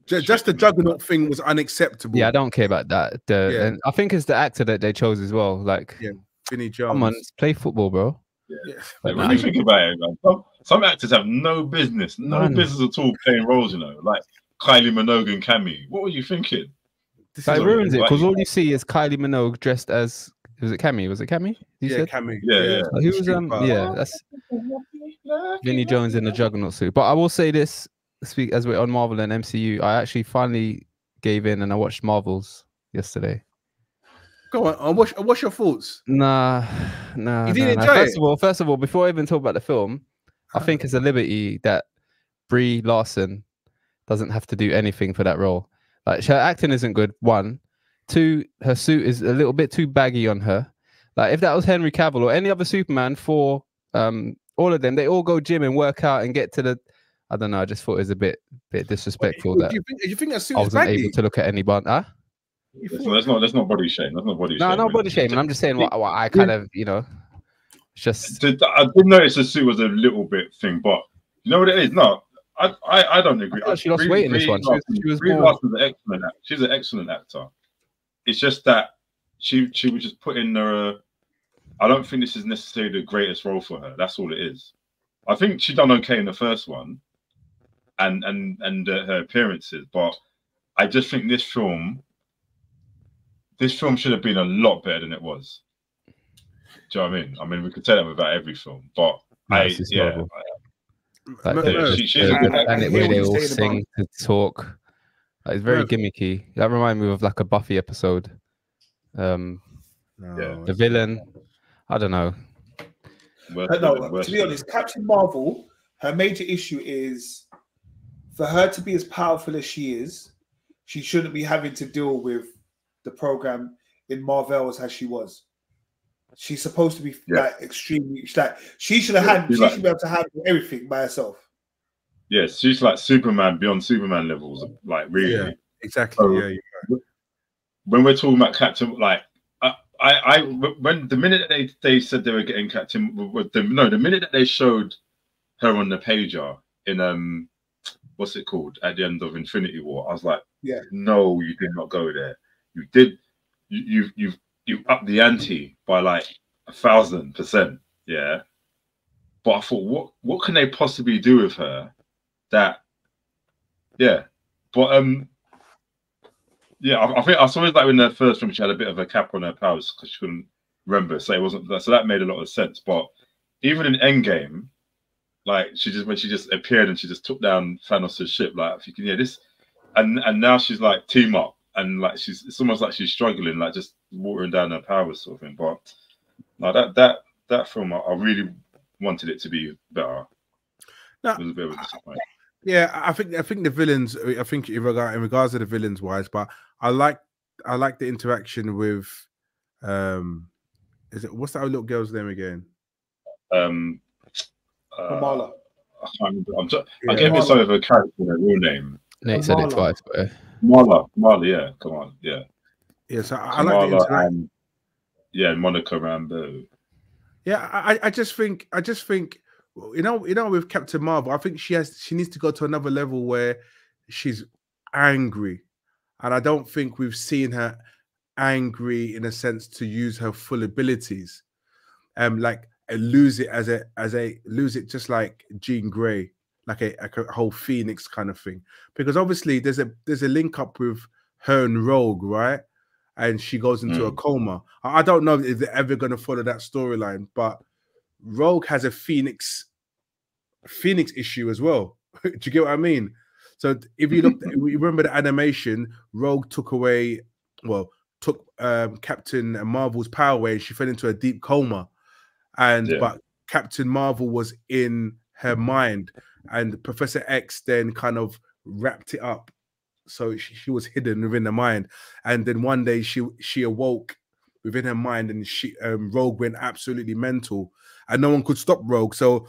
Ju- just the juggernaut thing was unacceptable Yeah, I don't care about that. The, Yeah. and I think it's the actor that they chose as well. Like, Yeah, Vinnie Jones come on, play football, bro. Yeah. Like, Nah, when you think about it, man, some, some actors have no business, no Man. business at all playing roles. You know, like Kylie Minogue and Cammy. What were you thinking? This That is- ruins it because all you see is Kylie Minogue dressed as was it Cammy? Was it Cammy? You yeah, said Cammy. Yeah, yeah. Like, who was um Fighter. yeah that's Vinnie Jones in the Juggernaut suit. But I will say this: speak as we're on Marvel and MCU. I actually finally gave in and I watched Marvels yesterday. Go on. and What's, what's your thoughts? Nah, nah. You didn't nah, nah. First it? of all, first of all, before I even talk about the film, I think it's a liberty that Brie Larson doesn't have to do anything for that role. Like her acting isn't good. One, two, her suit is a little bit too baggy on her. Like if that was Henry Cavill or any other Superman for um all of them, they all go gym and work out and get to the. I don't know. I just thought it was a bit bit disrespectful Do that you think, do you think that suit I wasn't baggy? able to look at anyone. Huh? You That's not, that's not that's not body shame. That's not body No, shame. no really. body shaming. I'm just saying what, what I kind of you know. It's just I did notice the suit was a little bit thing, but you know what it is? No, I I, I don't agree. I she lost Brie- weight in this one. She was- she was Brie more- Larson's an excellent. act- She's an excellent actor. It's just that she she was just put in there. I don't think this is necessarily the greatest role for her. That's all it is. I think she done okay in the first one, and and and uh, her appearances, but I just think this film, this film should have been a lot better than it was. Do you know what I mean? I mean, we could say that about every film, but No, I yeah, horrible. Like No, the, no, she- she's the- a good the planet where they all sing to talk. Like, it's very No. gimmicky. That reminded me of like a Buffy episode. Um, No. The villain. I don't know. worse Uh, no, than- worse to be honest, Captain Marvel, her major issue is for her to be as powerful as she is, she shouldn't be having to deal with the program in Marvel as she was. She's supposed to be Yeah. like extremely like she should have Yeah, had she like- should be able to handle everything by herself. Yes, she's like Superman beyond Superman levels. Like really, Yeah. Exactly. Oh. yeah. you- when we're talking about Captain, like I, I, I, when the minute they they said they were getting Captain, with the, no, the minute that they showed her on the pager in um, what's it called at the end of Infinity War, I was like, Yeah. no, you did not go there. You did, you, you, you've you up the ante by like a thousand percent, yeah. But I thought, what what can they possibly do with her that, yeah. But um, yeah, I, I think I saw it like in the first film she had a bit of a cap on her powers because she couldn't remember, so it wasn't so that made a lot of sense. But even in Endgame, like she just when she just appeared and she just took down Thanos' ship, like if you can, yeah, this, and and now she's like team up and like she's it's almost like she's struggling, like just watering down her powers sort of thing. But no, that that that film, I, I really wanted it to be better. No, it was a bit of a disappointment. Yeah, I think I think the villains. I think in regard in regards to the villains wise, but I like I like the interaction with um is it what's that little girl's name again? Um, uh, Kamala. I can't remember. I'm just, I Yeah. gave myself a character a real name. Nate said it twice, but uh, Kamala, Kamala, yeah, come on, yeah. Yeah, so I, I like the Kamala and yeah, Monica Rambeau. Yeah, I, I- I just think I just think you know you know with Captain Marvel, I think she has she needs to go to another level where she's angry, and I don't think we've seen her angry in a sense to use her full abilities, um, like lose it as a as a lose it just like Jean Grey, like a, like a whole Phoenix kind of thing, because obviously there's a there's a link up with her and Rogue, right? and she goes into a coma. I don't know if they're ever going to follow that storyline, but Rogue has a Phoenix Phoenix issue as well. Do you get what I mean? So if you look, you remember the animation, Rogue took away, well, took um, Captain Marvel's power away, and she fell into a deep coma. And Yeah. but Captain Marvel was in her mind, and Professor X then kind of wrapped it up. So she, she was hidden within the mind. And then one day she she awoke within her mind and she um rogue went absolutely mental. And no one could stop rogue. So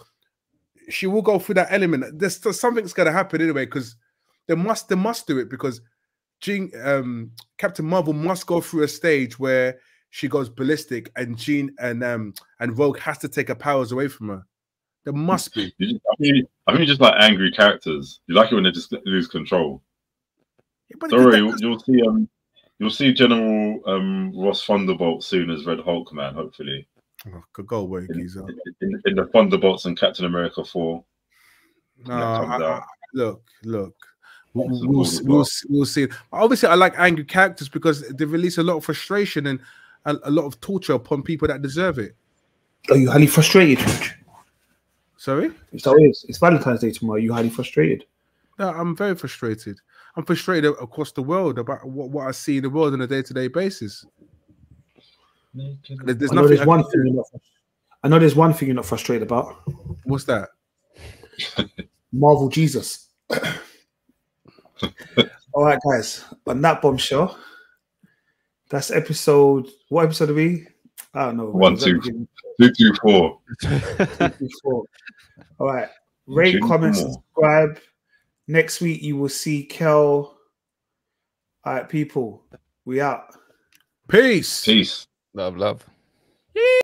she will go through that element. There's, something's going to happen anyway because they must they must do it because Jean, um captain marvel must go through a stage where she goes ballistic and jean and um and rogue has to take her powers away from her there must be just, I, think, I think you just like angry characters. You like it when they just lose control. Yeah, but Don't worry, that- you'll, you'll see um you'll see General um Ross Thunderbolt soon as Red Hulk man, hopefully. oh, go- go away In, geezer. in, in the Thunderbolts and Captain America 4. No, I- I- look, look. We'll, Lots of we'll, balls s- as we'll, well. we'll see. Obviously, I like angry characters because they release a lot of frustration and a, a lot of torture upon people that deserve it. Are you highly frustrated? Sorry? So it is. It's Valentine's Day tomorrow. Are you highly frustrated? No, I'm very frustrated. I'm frustrated across the world about what, what I see in the world on a day to day basis. There- There's I know there's I one thing you're not. I know there's one thing you're not frustrated about. What's that? Marvel Jesus. All right, guys. On that bombshell, That's episode. What episode are we? I don't know. One, Was that two. beginning? Two, two, four. Two, three, four. All right. Rate, Drink comment, subscribe. Next week you will see Kel. All right, people. We out. Peace. Peace. love, love.